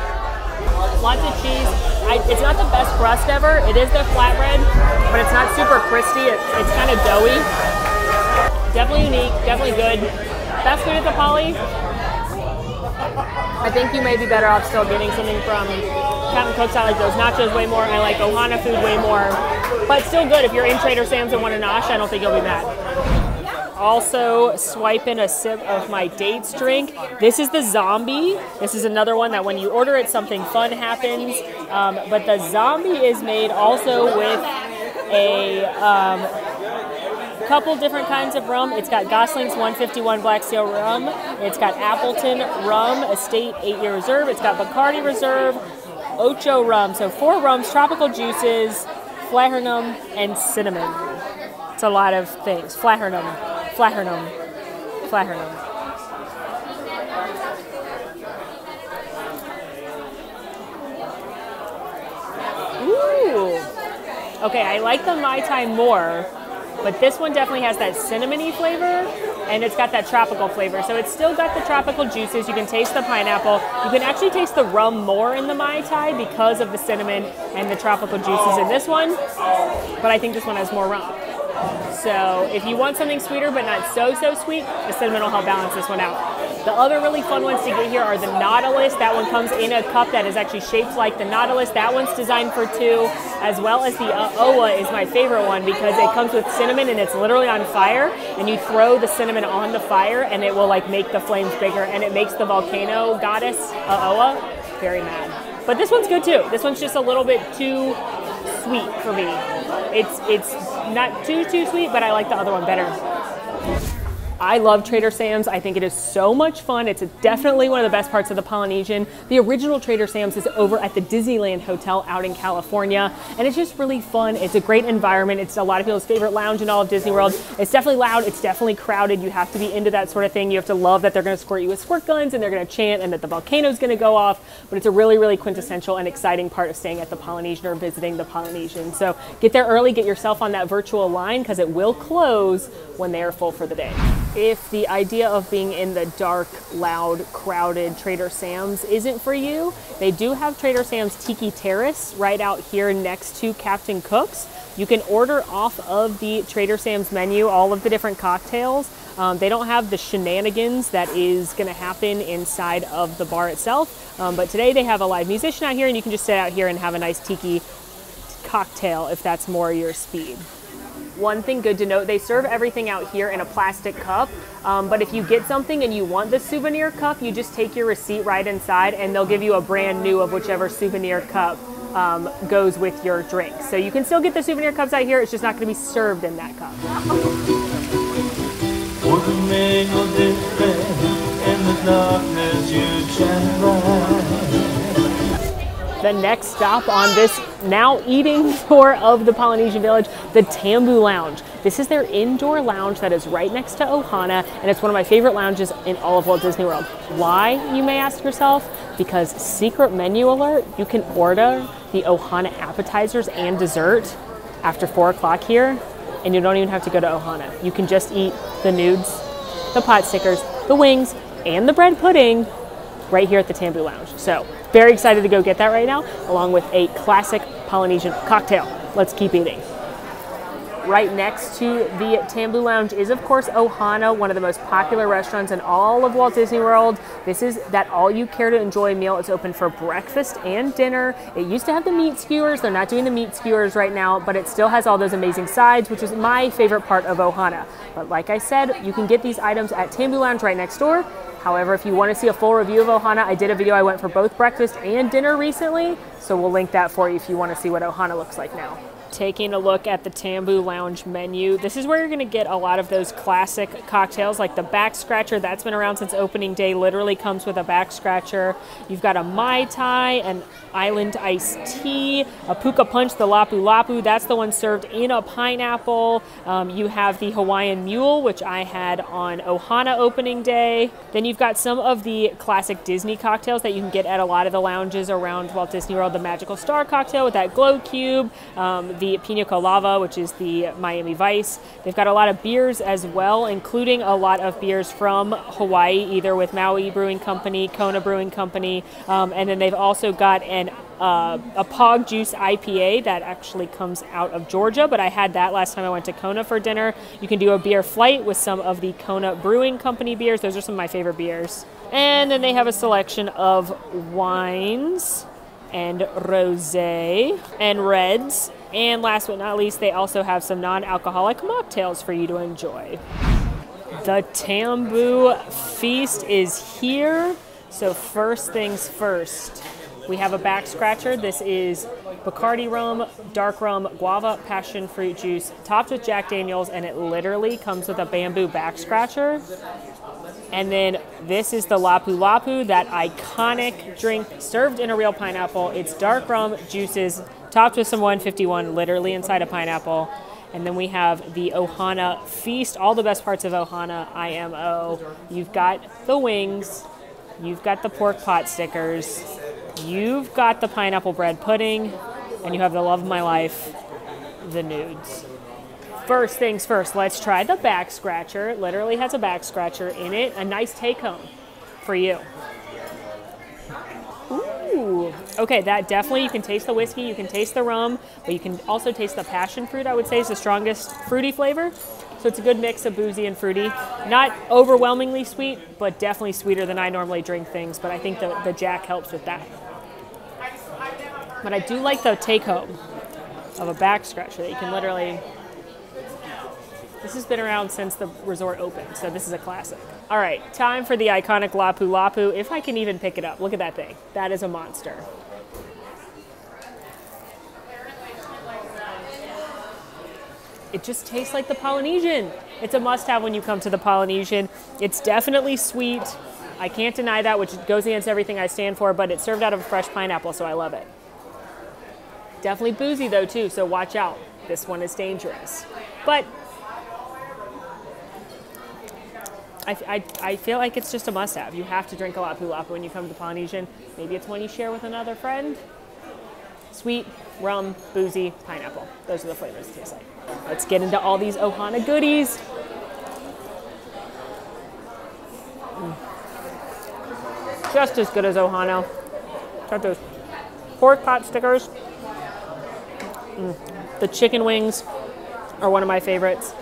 Lots of cheese. I, it's not the best crust ever. It is the flatbread, but it's not super crispy. It, it's kind of doughy. Definitely unique. Definitely good. Best food at the Poly. I think you may be better off still getting something from Captain Cook's. I like those nachos way more. I like Ohana food way more. But still good. If you're in Trader Sam's and want a nosh, I don't think you'll be mad. Also, swiping a sip of my dates drink. This is the zombie. This is another one that when you order it, something fun happens. Um, but the zombie is made also with a um, couple different kinds of rum. It's got Gosling's 151 Black Seal rum. It's got Appleton rum, Estate 8 Year Reserve. It's got Bacardi Reserve, Ocho rum. So four rums, tropical juices, Falernum, and cinnamon. It's a lot of things. Falernum, Falernum, Falernum. Ooh. Okay, I like the Mai Tai more, but this one definitely has that cinnamony flavor and it's got that tropical flavor. So it's still got the tropical juices. You can taste the pineapple. You can actually taste the rum more in the Mai Tai because of the cinnamon and the tropical juices in this one. But I think this one has more rum. So if you want something sweeter but not so, so sweet, the cinnamon will help balance this one out. The other really fun ones to get here are the Nautilus. That one comes in a cup that is actually shaped like the Nautilus. That one's designed for two, as well as the uh, Oa is my favorite one because it comes with cinnamon and it's literally on fire. And you throw the cinnamon on the fire and it will like make the flames bigger and it makes the volcano goddess uh, Oa very mad. But this one's good too. This one's just a little bit too sweet for me. It's it's not too too sweet, but I like the other one better. I love Trader Sam's. I think it is so much fun. It's definitely one of the best parts of the Polynesian. The original Trader Sam's is over at the Disneyland Hotel out in California, and it's just really fun. It's a great environment. It's a lot of people's favorite lounge in all of Disney World. It's definitely loud. It's definitely crowded. You have to be into that sort of thing. You have to love that they're going to squirt you with squirt guns and they're going to chant and that the volcano is going to go off. But it's a really, really quintessential and exciting part of staying at the Polynesian or visiting the Polynesian. So get there early, get yourself on that virtual line because it will close when they are full for the day if the idea of being in the dark, loud, crowded Trader Sam's isn't for you, they do have Trader Sam's Tiki Terrace right out here next to Captain Cook's. You can order off of the Trader Sam's menu all of the different cocktails. Um, they don't have the shenanigans that is going to happen inside of the bar itself, um, but today they have a live musician out here, and you can just sit out here and have a nice tiki cocktail if that's more your speed. One thing good to note, they serve everything out here in a plastic cup, um, but if you get something and you want the souvenir cup, you just take your receipt right inside and they'll give you a brand new of whichever souvenir cup um, goes with your drink. So you can still get the souvenir cups out here, it's just not going to be served in that cup. the next stop on this now eating [LAUGHS] tour of the Polynesian Village, the Tambu Lounge. This is their indoor lounge that is right next to Ohana, and it's one of my favorite lounges in all of Walt Disney World. Why, you may ask yourself? Because secret menu alert, you can order the Ohana appetizers and dessert after four o'clock here, and you don't even have to go to Ohana. You can just eat the nudes, the pot stickers, the wings, and the bread pudding right here at the Tambu Lounge. So very excited to go get that right now, along with a classic Polynesian cocktail. Let's keep eating. Right next to the Tambu Lounge is, of course, Ohana, one of the most popular restaurants in all of Walt Disney World. This is that all you care to enjoy meal. It's open for breakfast and dinner. It used to have the meat skewers. They're not doing the meat skewers right now, but it still has all those amazing sides, which is my favorite part of Ohana. But like I said, you can get these items at Tambu Lounge right next door. However, if you want to see a full review of Ohana, I did a video I went for both breakfast and dinner recently, so we'll link that for you if you want to see what Ohana looks like now taking a look at the Tambu Lounge menu. This is where you're going to get a lot of those classic cocktails, like the back scratcher. That's been around since opening day. Literally comes with a back scratcher. You've got a mai tai, an island iced tea, a puka punch, the lapu lapu. That's the one served in a pineapple. Um, you have the Hawaiian mule, which I had on Ohana opening day. Then you've got some of the classic Disney cocktails that you can get at a lot of the lounges around Walt Disney World. The Magical Star cocktail with that glow cube. Um, the Pina Colada, which is the Miami Vice. They've got a lot of beers as well, including a lot of beers from Hawaii, either with Maui Brewing Company, Kona Brewing Company, um, and then they've also got an uh, a Pog Juice IPA that actually comes out of Georgia, but I had that last time I went to Kona for dinner. You can do a beer flight with some of the Kona Brewing Company beers. Those are some of my favorite beers. And then they have a selection of wines and rosé and reds. And last but not least, they also have some non-alcoholic mocktails for you to enjoy. The Tambu Feast is here. So first things first, we have a back scratcher. This is Bacardi rum, dark rum, guava, passion fruit juice, topped with Jack Daniels, and it literally comes with a bamboo back scratcher. And then this is the Lapu Lapu, that iconic drink served in a real pineapple. It's dark rum juices topped with some 151 literally inside a pineapple. And then we have the Ohana Feast, all the best parts of Ohana IMO. You've got the wings, you've got the pork pot stickers, you've got the pineapple bread pudding, and you have the love of my life, the nudes. First things first, let's try the back scratcher. It literally has a back scratcher in it. A nice take home for you. Ooh, okay, that definitely, you can taste the whiskey, you can taste the rum, but you can also taste the passion fruit, I would say is the strongest fruity flavor. So it's a good mix of boozy and fruity. Not overwhelmingly sweet, but definitely sweeter than I normally drink things, but I think the, the Jack helps with that. But I do like the take home of a back scratcher that you can literally this has been around since the resort opened, so this is a classic. All right, time for the iconic Lapu Lapu. If I can even pick it up, look at that thing. That is a monster. It just tastes like the Polynesian. It's a must have when you come to the Polynesian. It's definitely sweet. I can't deny that, which goes against everything I stand for, but it's served out of a fresh pineapple, so I love it. Definitely boozy though, too, so watch out. This one is dangerous. But I, I, I, feel like it's just a must have. You have to drink a lot of Lapu when you come to Polynesian. Maybe it's one you share with another friend. Sweet, rum, boozy, pineapple. Those are the flavors it tastes like. Let's get into all these Ohana goodies. Mm. Just as good as Ohana. Got those pork pot stickers. Mm. The chicken wings are one of my favorites.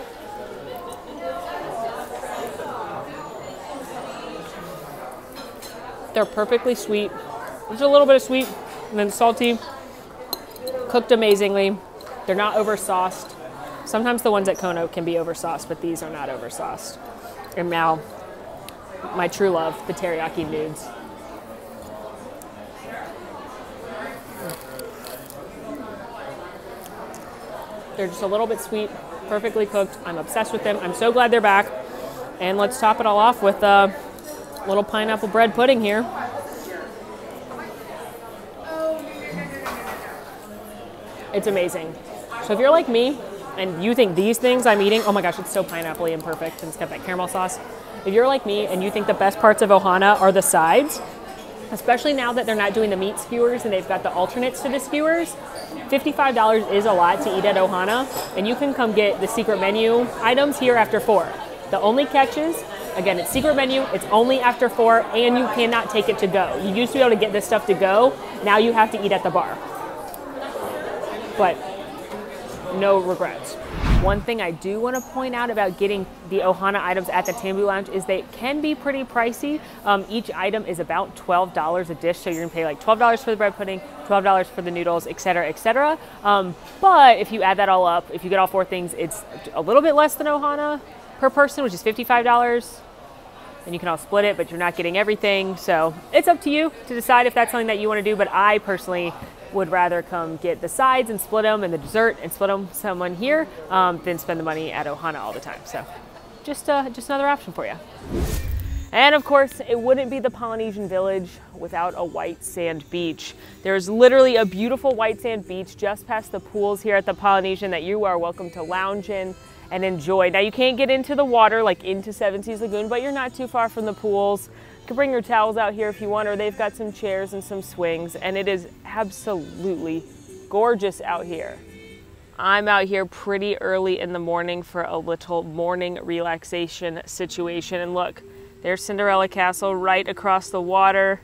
They're perfectly sweet. There's a little bit of sweet and then salty. Cooked amazingly. They're not over sauced. Sometimes the ones at Kono can be over sauced, but these are not over sauced. And now, my true love, the teriyaki nudes. They're just a little bit sweet, perfectly cooked. I'm obsessed with them. I'm so glad they're back. And let's top it all off with uh, little pineapple bread pudding here. It's amazing. So if you're like me and you think these things I'm eating, oh my gosh, it's so pineapple and perfect and it's got that caramel sauce. If you're like me and you think the best parts of Ohana are the sides, especially now that they're not doing the meat skewers and they've got the alternates to the skewers, $55 is a lot to eat at Ohana, and you can come get the secret menu items here after four. The only catch is Again, it's secret menu, it's only after four, and you cannot take it to go. You used to be able to get this stuff to go, now you have to eat at the bar. But no regrets. One thing I do want to point out about getting the Ohana items at the Tambu Lounge is they can be pretty pricey. Um, each item is about $12 a dish, so you're gonna pay like $12 for the bread pudding, $12 for the noodles, etc., etc. Um, but if you add that all up, if you get all four things, it's a little bit less than Ohana, per person, which is $55. And you can all split it, but you're not getting everything. So it's up to you to decide if that's something that you want to do. But I personally would rather come get the sides and split them and the dessert and split them someone here um, than spend the money at Ohana all the time. So just, uh, just another option for you. And of course, it wouldn't be the Polynesian village without a white sand beach. There's literally a beautiful white sand beach just past the pools here at the Polynesian that you are welcome to lounge in and enjoy. Now you can't get into the water like into Seven Seas Lagoon, but you're not too far from the pools. You can bring your towels out here if you want, or they've got some chairs and some swings, and it is absolutely gorgeous out here. I'm out here pretty early in the morning for a little morning relaxation situation. And look, there's Cinderella Castle right across the water.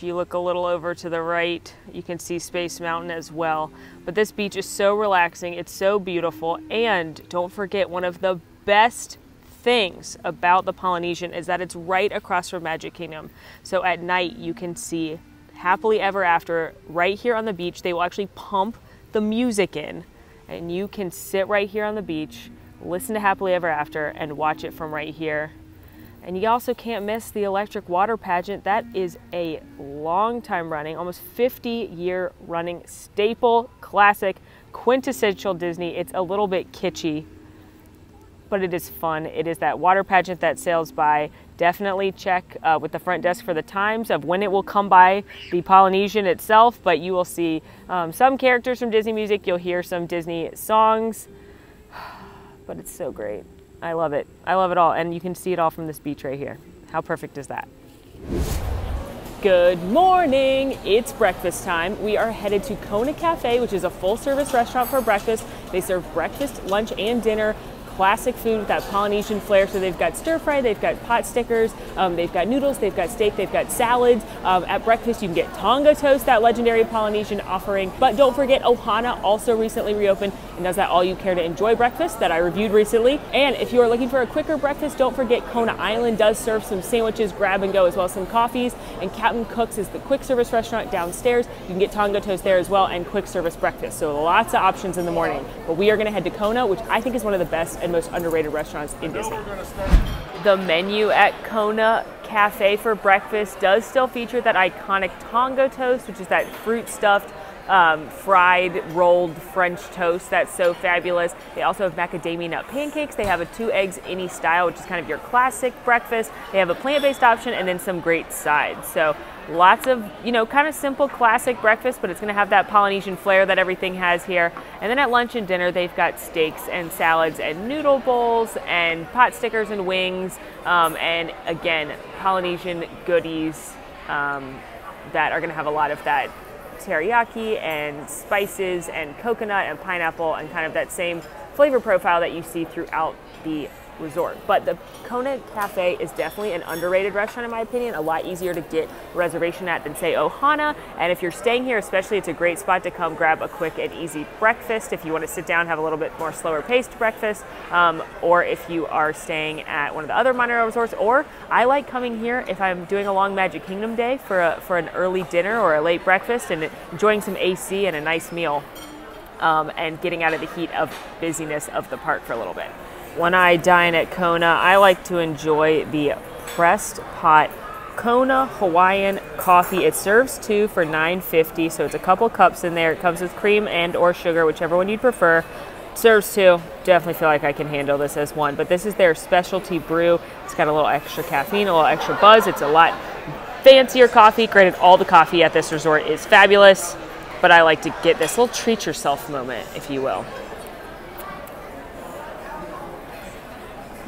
If you look a little over to the right, you can see Space Mountain as well. But this beach is so relaxing, it's so beautiful, and don't forget one of the best things about the Polynesian is that it's right across from Magic Kingdom. So at night you can see Happily Ever After right here on the beach. They will actually pump the music in and you can sit right here on the beach, listen to Happily Ever After and watch it from right here. And you also can't miss the electric water pageant. That is a long time running, almost 50 year running staple, classic, quintessential Disney. It's a little bit kitschy, but it is fun. It is that water pageant that sails by. Definitely check uh, with the front desk for the times of when it will come by the Polynesian itself, but you will see um, some characters from Disney music. You'll hear some Disney songs, [SIGHS] but it's so great. I love it. I love it all. And you can see it all from this beach right here. How perfect is that? Good morning. It's breakfast time. We are headed to Kona Cafe, which is a full service restaurant for breakfast. They serve breakfast, lunch, and dinner classic food with that Polynesian flair. So they've got stir fry, they've got pot stickers, um, they've got noodles, they've got steak, they've got salads. Um, at breakfast, you can get tonga toast, that legendary Polynesian offering. But don't forget, Ohana also recently reopened and does that all you care to enjoy breakfast that I reviewed recently. And if you are looking for a quicker breakfast, don't forget Kona Island does serve some sandwiches, grab and go, as well as some coffees. And Captain Cook's is the quick service restaurant downstairs. You can get tonga toast there as well and quick service breakfast. So lots of options in the morning. But we are going to head to Kona, which I think is one of the best and most underrated restaurants in Disney. The menu at Kona Cafe for breakfast does still feature that iconic tonga toast, which is that fruit stuffed um, fried rolled French toast that's so fabulous. They also have macadamia nut pancakes. They have a two eggs any style, which is kind of your classic breakfast. They have a plant based option and then some great sides. So lots of, you know, kind of simple classic breakfast, but it's going to have that Polynesian flair that everything has here. And then at lunch and dinner, they've got steaks and salads and noodle bowls and pot stickers and wings. Um, and again, Polynesian goodies um, that are going to have a lot of that teriyaki and spices and coconut and pineapple and kind of that same flavor profile that you see throughout the resort. But the Kona Cafe is definitely an underrated restaurant in my opinion, a lot easier to get reservation at than say Ohana. And if you're staying here, especially it's a great spot to come grab a quick and easy breakfast if you want to sit down, have a little bit more slower paced breakfast, um, or if you are staying at one of the other monorail resorts, or I like coming here if I'm doing a long Magic Kingdom day for, a, for an early dinner or a late breakfast and enjoying some AC and a nice meal. Um, and getting out of the heat of busyness of the park for a little bit. When I dine at Kona, I like to enjoy the pressed pot Kona Hawaiian coffee. It serves two for $9.50, so it's a couple cups in there. It comes with cream and or sugar, whichever one you'd prefer. Serves two. Definitely feel like I can handle this as one, but this is their specialty brew. It's got a little extra caffeine, a little extra buzz. It's a lot fancier coffee. Granted, all the coffee at this resort is fabulous, but I like to get this little treat yourself moment, if you will.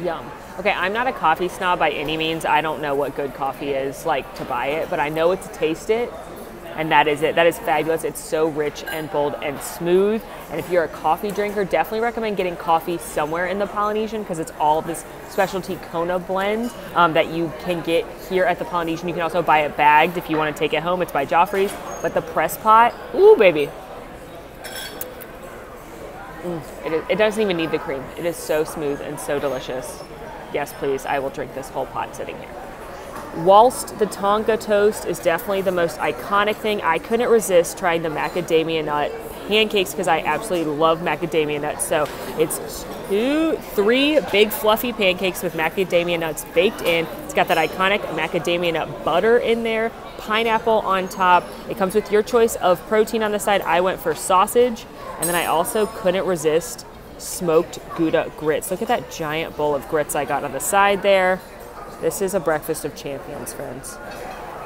Yum. Okay, I'm not a coffee snob by any means. I don't know what good coffee is like to buy it, but I know it to taste it. And that is it. That is fabulous. It's so rich and bold and smooth. And if you're a coffee drinker, definitely recommend getting coffee somewhere in the Polynesian because it's all this specialty Kona blend um, that you can get here at the Polynesian. You can also buy it bagged if you want to take it home. It's by Joffrey's. But the press pot, ooh, baby. Mm, it, it doesn't even need the cream. It is so smooth and so delicious. Yes, please, I will drink this whole pot sitting here. Whilst the Tonga toast is definitely the most iconic thing, I couldn't resist trying the macadamia nut pancakes because I absolutely love macadamia nuts. So it's two, three big fluffy pancakes with macadamia nuts baked in. It's got that iconic macadamia nut butter in there, pineapple on top. It comes with your choice of protein on the side. I went for sausage, and then I also couldn't resist smoked Gouda grits. Look at that giant bowl of grits I got on the side there. This is a breakfast of champions, friends.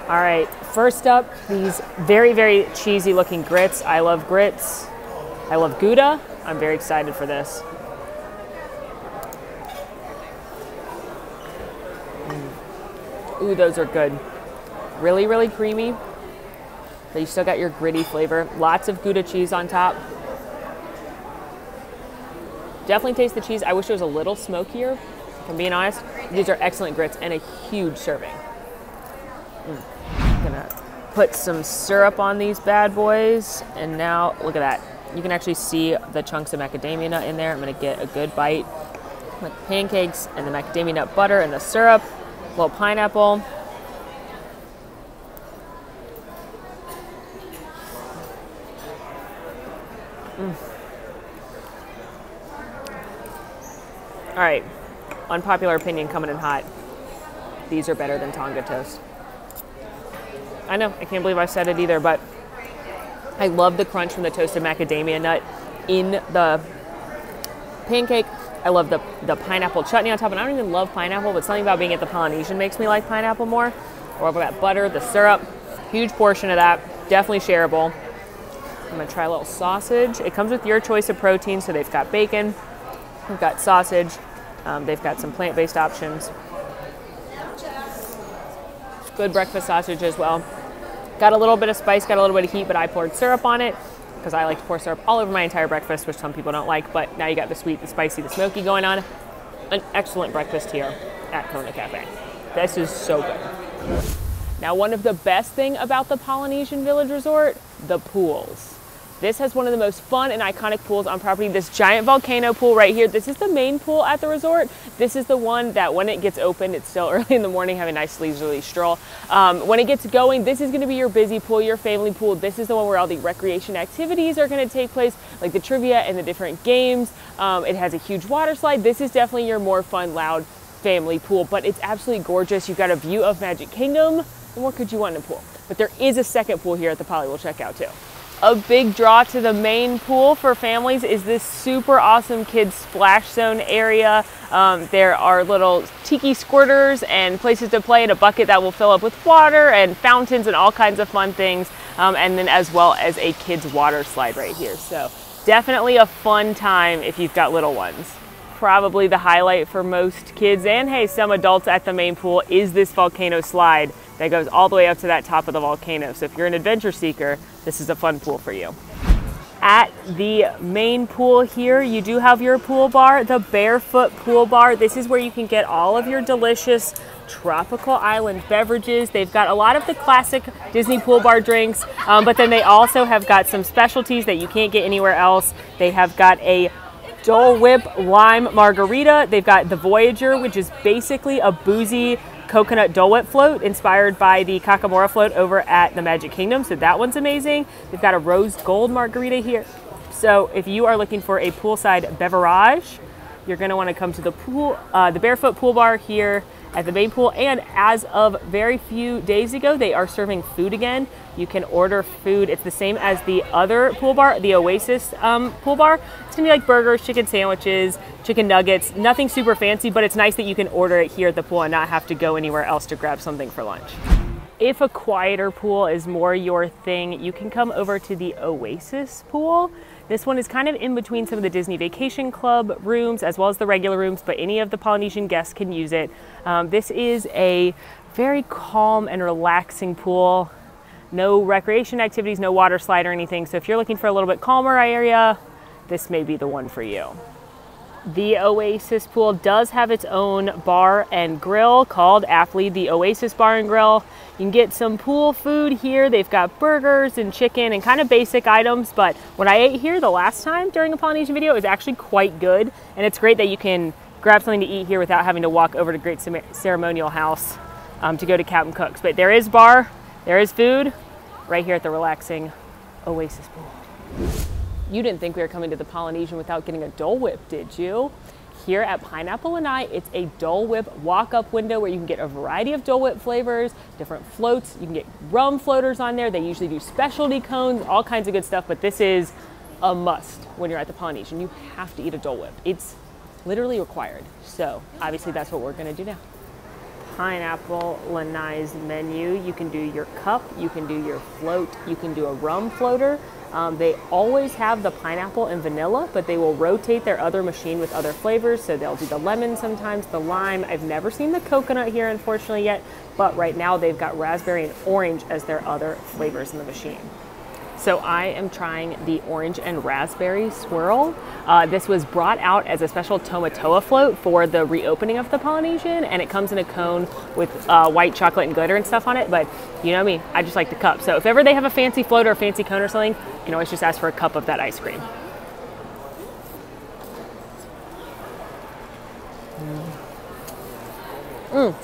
All right, first up, these very, very cheesy looking grits. I love grits. I love Gouda. I'm very excited for this. Mm. Ooh, those are good. Really, really creamy, but you still got your gritty flavor. Lots of Gouda cheese on top. Definitely taste the cheese. I wish it was a little smokier, if I'm being honest. These are excellent grits and a huge serving. Mm. I'm gonna put some syrup on these bad boys. And now, look at that. You can actually see the chunks of macadamia nut in there. I'm gonna get a good bite with pancakes and the macadamia nut butter and the syrup, a little pineapple. Mm. All right, unpopular opinion coming in hot. These are better than Tonga toast. I know, I can't believe I said it either, but I love the crunch from the toasted macadamia nut in the pancake. I love the, the pineapple chutney on top, and I don't even love pineapple, but something about being at the Polynesian makes me like pineapple more. Or got butter, the syrup, huge portion of that, definitely shareable. I'm gonna try a little sausage. It comes with your choice of protein, so they've got bacon, we've got sausage, um, they've got some plant-based options. Good breakfast sausage as well. Got a little bit of spice, got a little bit of heat, but I poured syrup on it because I like to pour syrup all over my entire breakfast, which some people don't like. But now you got the sweet, the spicy, the smoky going on. An excellent breakfast here at Kona Cafe. This is so good. Now, one of the best thing about the Polynesian Village Resort, the pools. This has one of the most fun and iconic pools on property. This giant volcano pool right here. This is the main pool at the resort. This is the one that when it gets open, it's still [LAUGHS] early in the morning, have a nice leisurely stroll. Um, when it gets going, this is gonna be your busy pool, your family pool. This is the one where all the recreation activities are gonna take place, like the trivia and the different games. Um, it has a huge water slide. This is definitely your more fun, loud family pool, but it's absolutely gorgeous. You've got a view of Magic Kingdom. And what could you want in a pool? But there is a second pool here at the Poly we'll check out too. A big draw to the main pool for families is this super awesome kids splash zone area. Um, there are little tiki squirters and places to play in a bucket that will fill up with water and fountains and all kinds of fun things. Um, and then as well as a kids water slide right here. So definitely a fun time if you've got little ones. Probably the highlight for most kids and hey, some adults at the main pool is this volcano slide that goes all the way up to that top of the volcano. So if you're an adventure seeker, this is a fun pool for you. At the main pool here, you do have your pool bar, the Barefoot Pool Bar. This is where you can get all of your delicious tropical island beverages. They've got a lot of the classic Disney pool bar drinks, um, but then they also have got some specialties that you can't get anywhere else. They have got a Dole Whip Lime Margarita. They've got the Voyager, which is basically a boozy coconut Dole Whip float inspired by the Kakamora float over at the Magic Kingdom. So that one's amazing. We've got a rose gold margarita here. So if you are looking for a poolside beverage, you're going to want to come to the pool, uh, the Barefoot Pool Bar here at the main pool. And as of very few days ago, they are serving food again. You can order food. It's the same as the other pool bar, the Oasis um, pool bar. It's gonna be like burgers, chicken sandwiches, chicken nuggets, nothing super fancy, but it's nice that you can order it here at the pool and not have to go anywhere else to grab something for lunch. If a quieter pool is more your thing, you can come over to the Oasis pool. This one is kind of in between some of the Disney Vacation Club rooms as well as the regular rooms, but any of the Polynesian guests can use it. Um, this is a very calm and relaxing pool. No recreation activities, no water slide or anything. So if you're looking for a little bit calmer area, this may be the one for you. The Oasis pool does have its own bar and grill called aptly the Oasis Bar and Grill. You can get some pool food here. They've got burgers and chicken and kind of basic items, but when I ate here the last time during a Polynesian video, was actually quite good. And it's great that you can grab something to eat here without having to walk over to Great Ceremonial House um, to go to Captain Cook's. But there is bar, there is food right here at the relaxing Oasis pool. You didn't think we were coming to the Polynesian without getting a Dole Whip, did you? Here at Pineapple Lanai, it's a Dole Whip walk-up window where you can get a variety of Dole Whip flavors, different floats. You can get rum floaters on there. They usually do specialty cones, all kinds of good stuff, but this is a must when you're at the Polynesian. You have to eat a Dole Whip. It's literally required. So obviously that's what we're gonna do now. Pineapple Lanai's menu. You can do your cup, you can do your float, you can do a rum floater. Um, they always have the pineapple and vanilla, but they will rotate their other machine with other flavors. So they'll do the lemon sometimes, the lime. I've never seen the coconut here, unfortunately, yet, but right now they've got raspberry and orange as their other flavors in the machine. So I am trying the orange and raspberry swirl. Uh, this was brought out as a special Tamatoa float for the reopening of the Polynesian, and it comes in a cone with uh, white chocolate and glitter and stuff on it. But you know me, I just like the cup. So if ever they have a fancy float or a fancy cone or something, you can always just ask for a cup of that ice cream. Mm.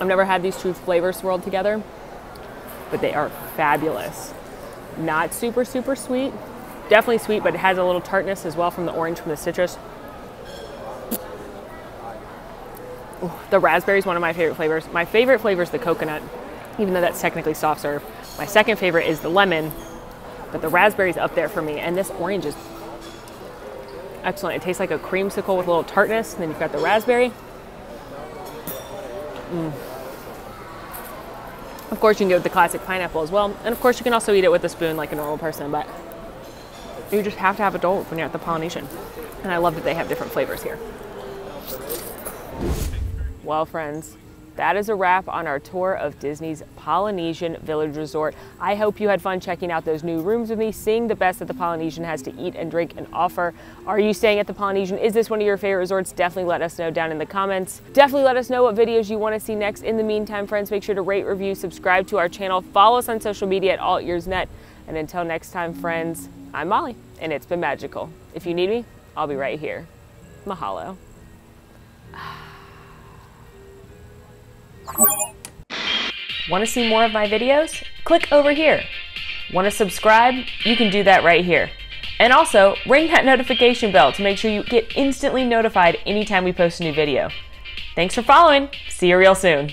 I've never had these two flavors swirled together, but they are fabulous. Not super, super sweet. Definitely sweet, but it has a little tartness as well from the orange, from the citrus. Ooh, the raspberry is one of my favorite flavors. My favorite flavor is the coconut, even though that's technically soft serve. My second favorite is the lemon, but the raspberry is up there for me. And this orange is excellent. It tastes like a creamsicle with a little tartness. And then you've got the raspberry. Mm. Of course, you can go with the classic pineapple as well. And of course, you can also eat it with a spoon like a normal person, but you just have to have a Dole when you're at the Polynesian. And I love that they have different flavors here. Well, friends, that is a wrap on our tour of Disney's Polynesian Village Resort. I hope you had fun checking out those new rooms with me, seeing the best that the Polynesian has to eat and drink and offer. Are you staying at the Polynesian? Is this one of your favorite resorts? Definitely let us know down in the comments. Definitely let us know what videos you want to see next. In the meantime, friends, make sure to rate, review, subscribe to our channel, follow us on social media at All Ears Net. And until next time, friends, I'm Molly, and it's been magical. If you need me, I'll be right here. Mahalo. Want to see more of my videos? Click over here. Want to subscribe? You can do that right here. And also, ring that notification bell to make sure you get instantly notified anytime we post a new video. Thanks for following. See you real soon.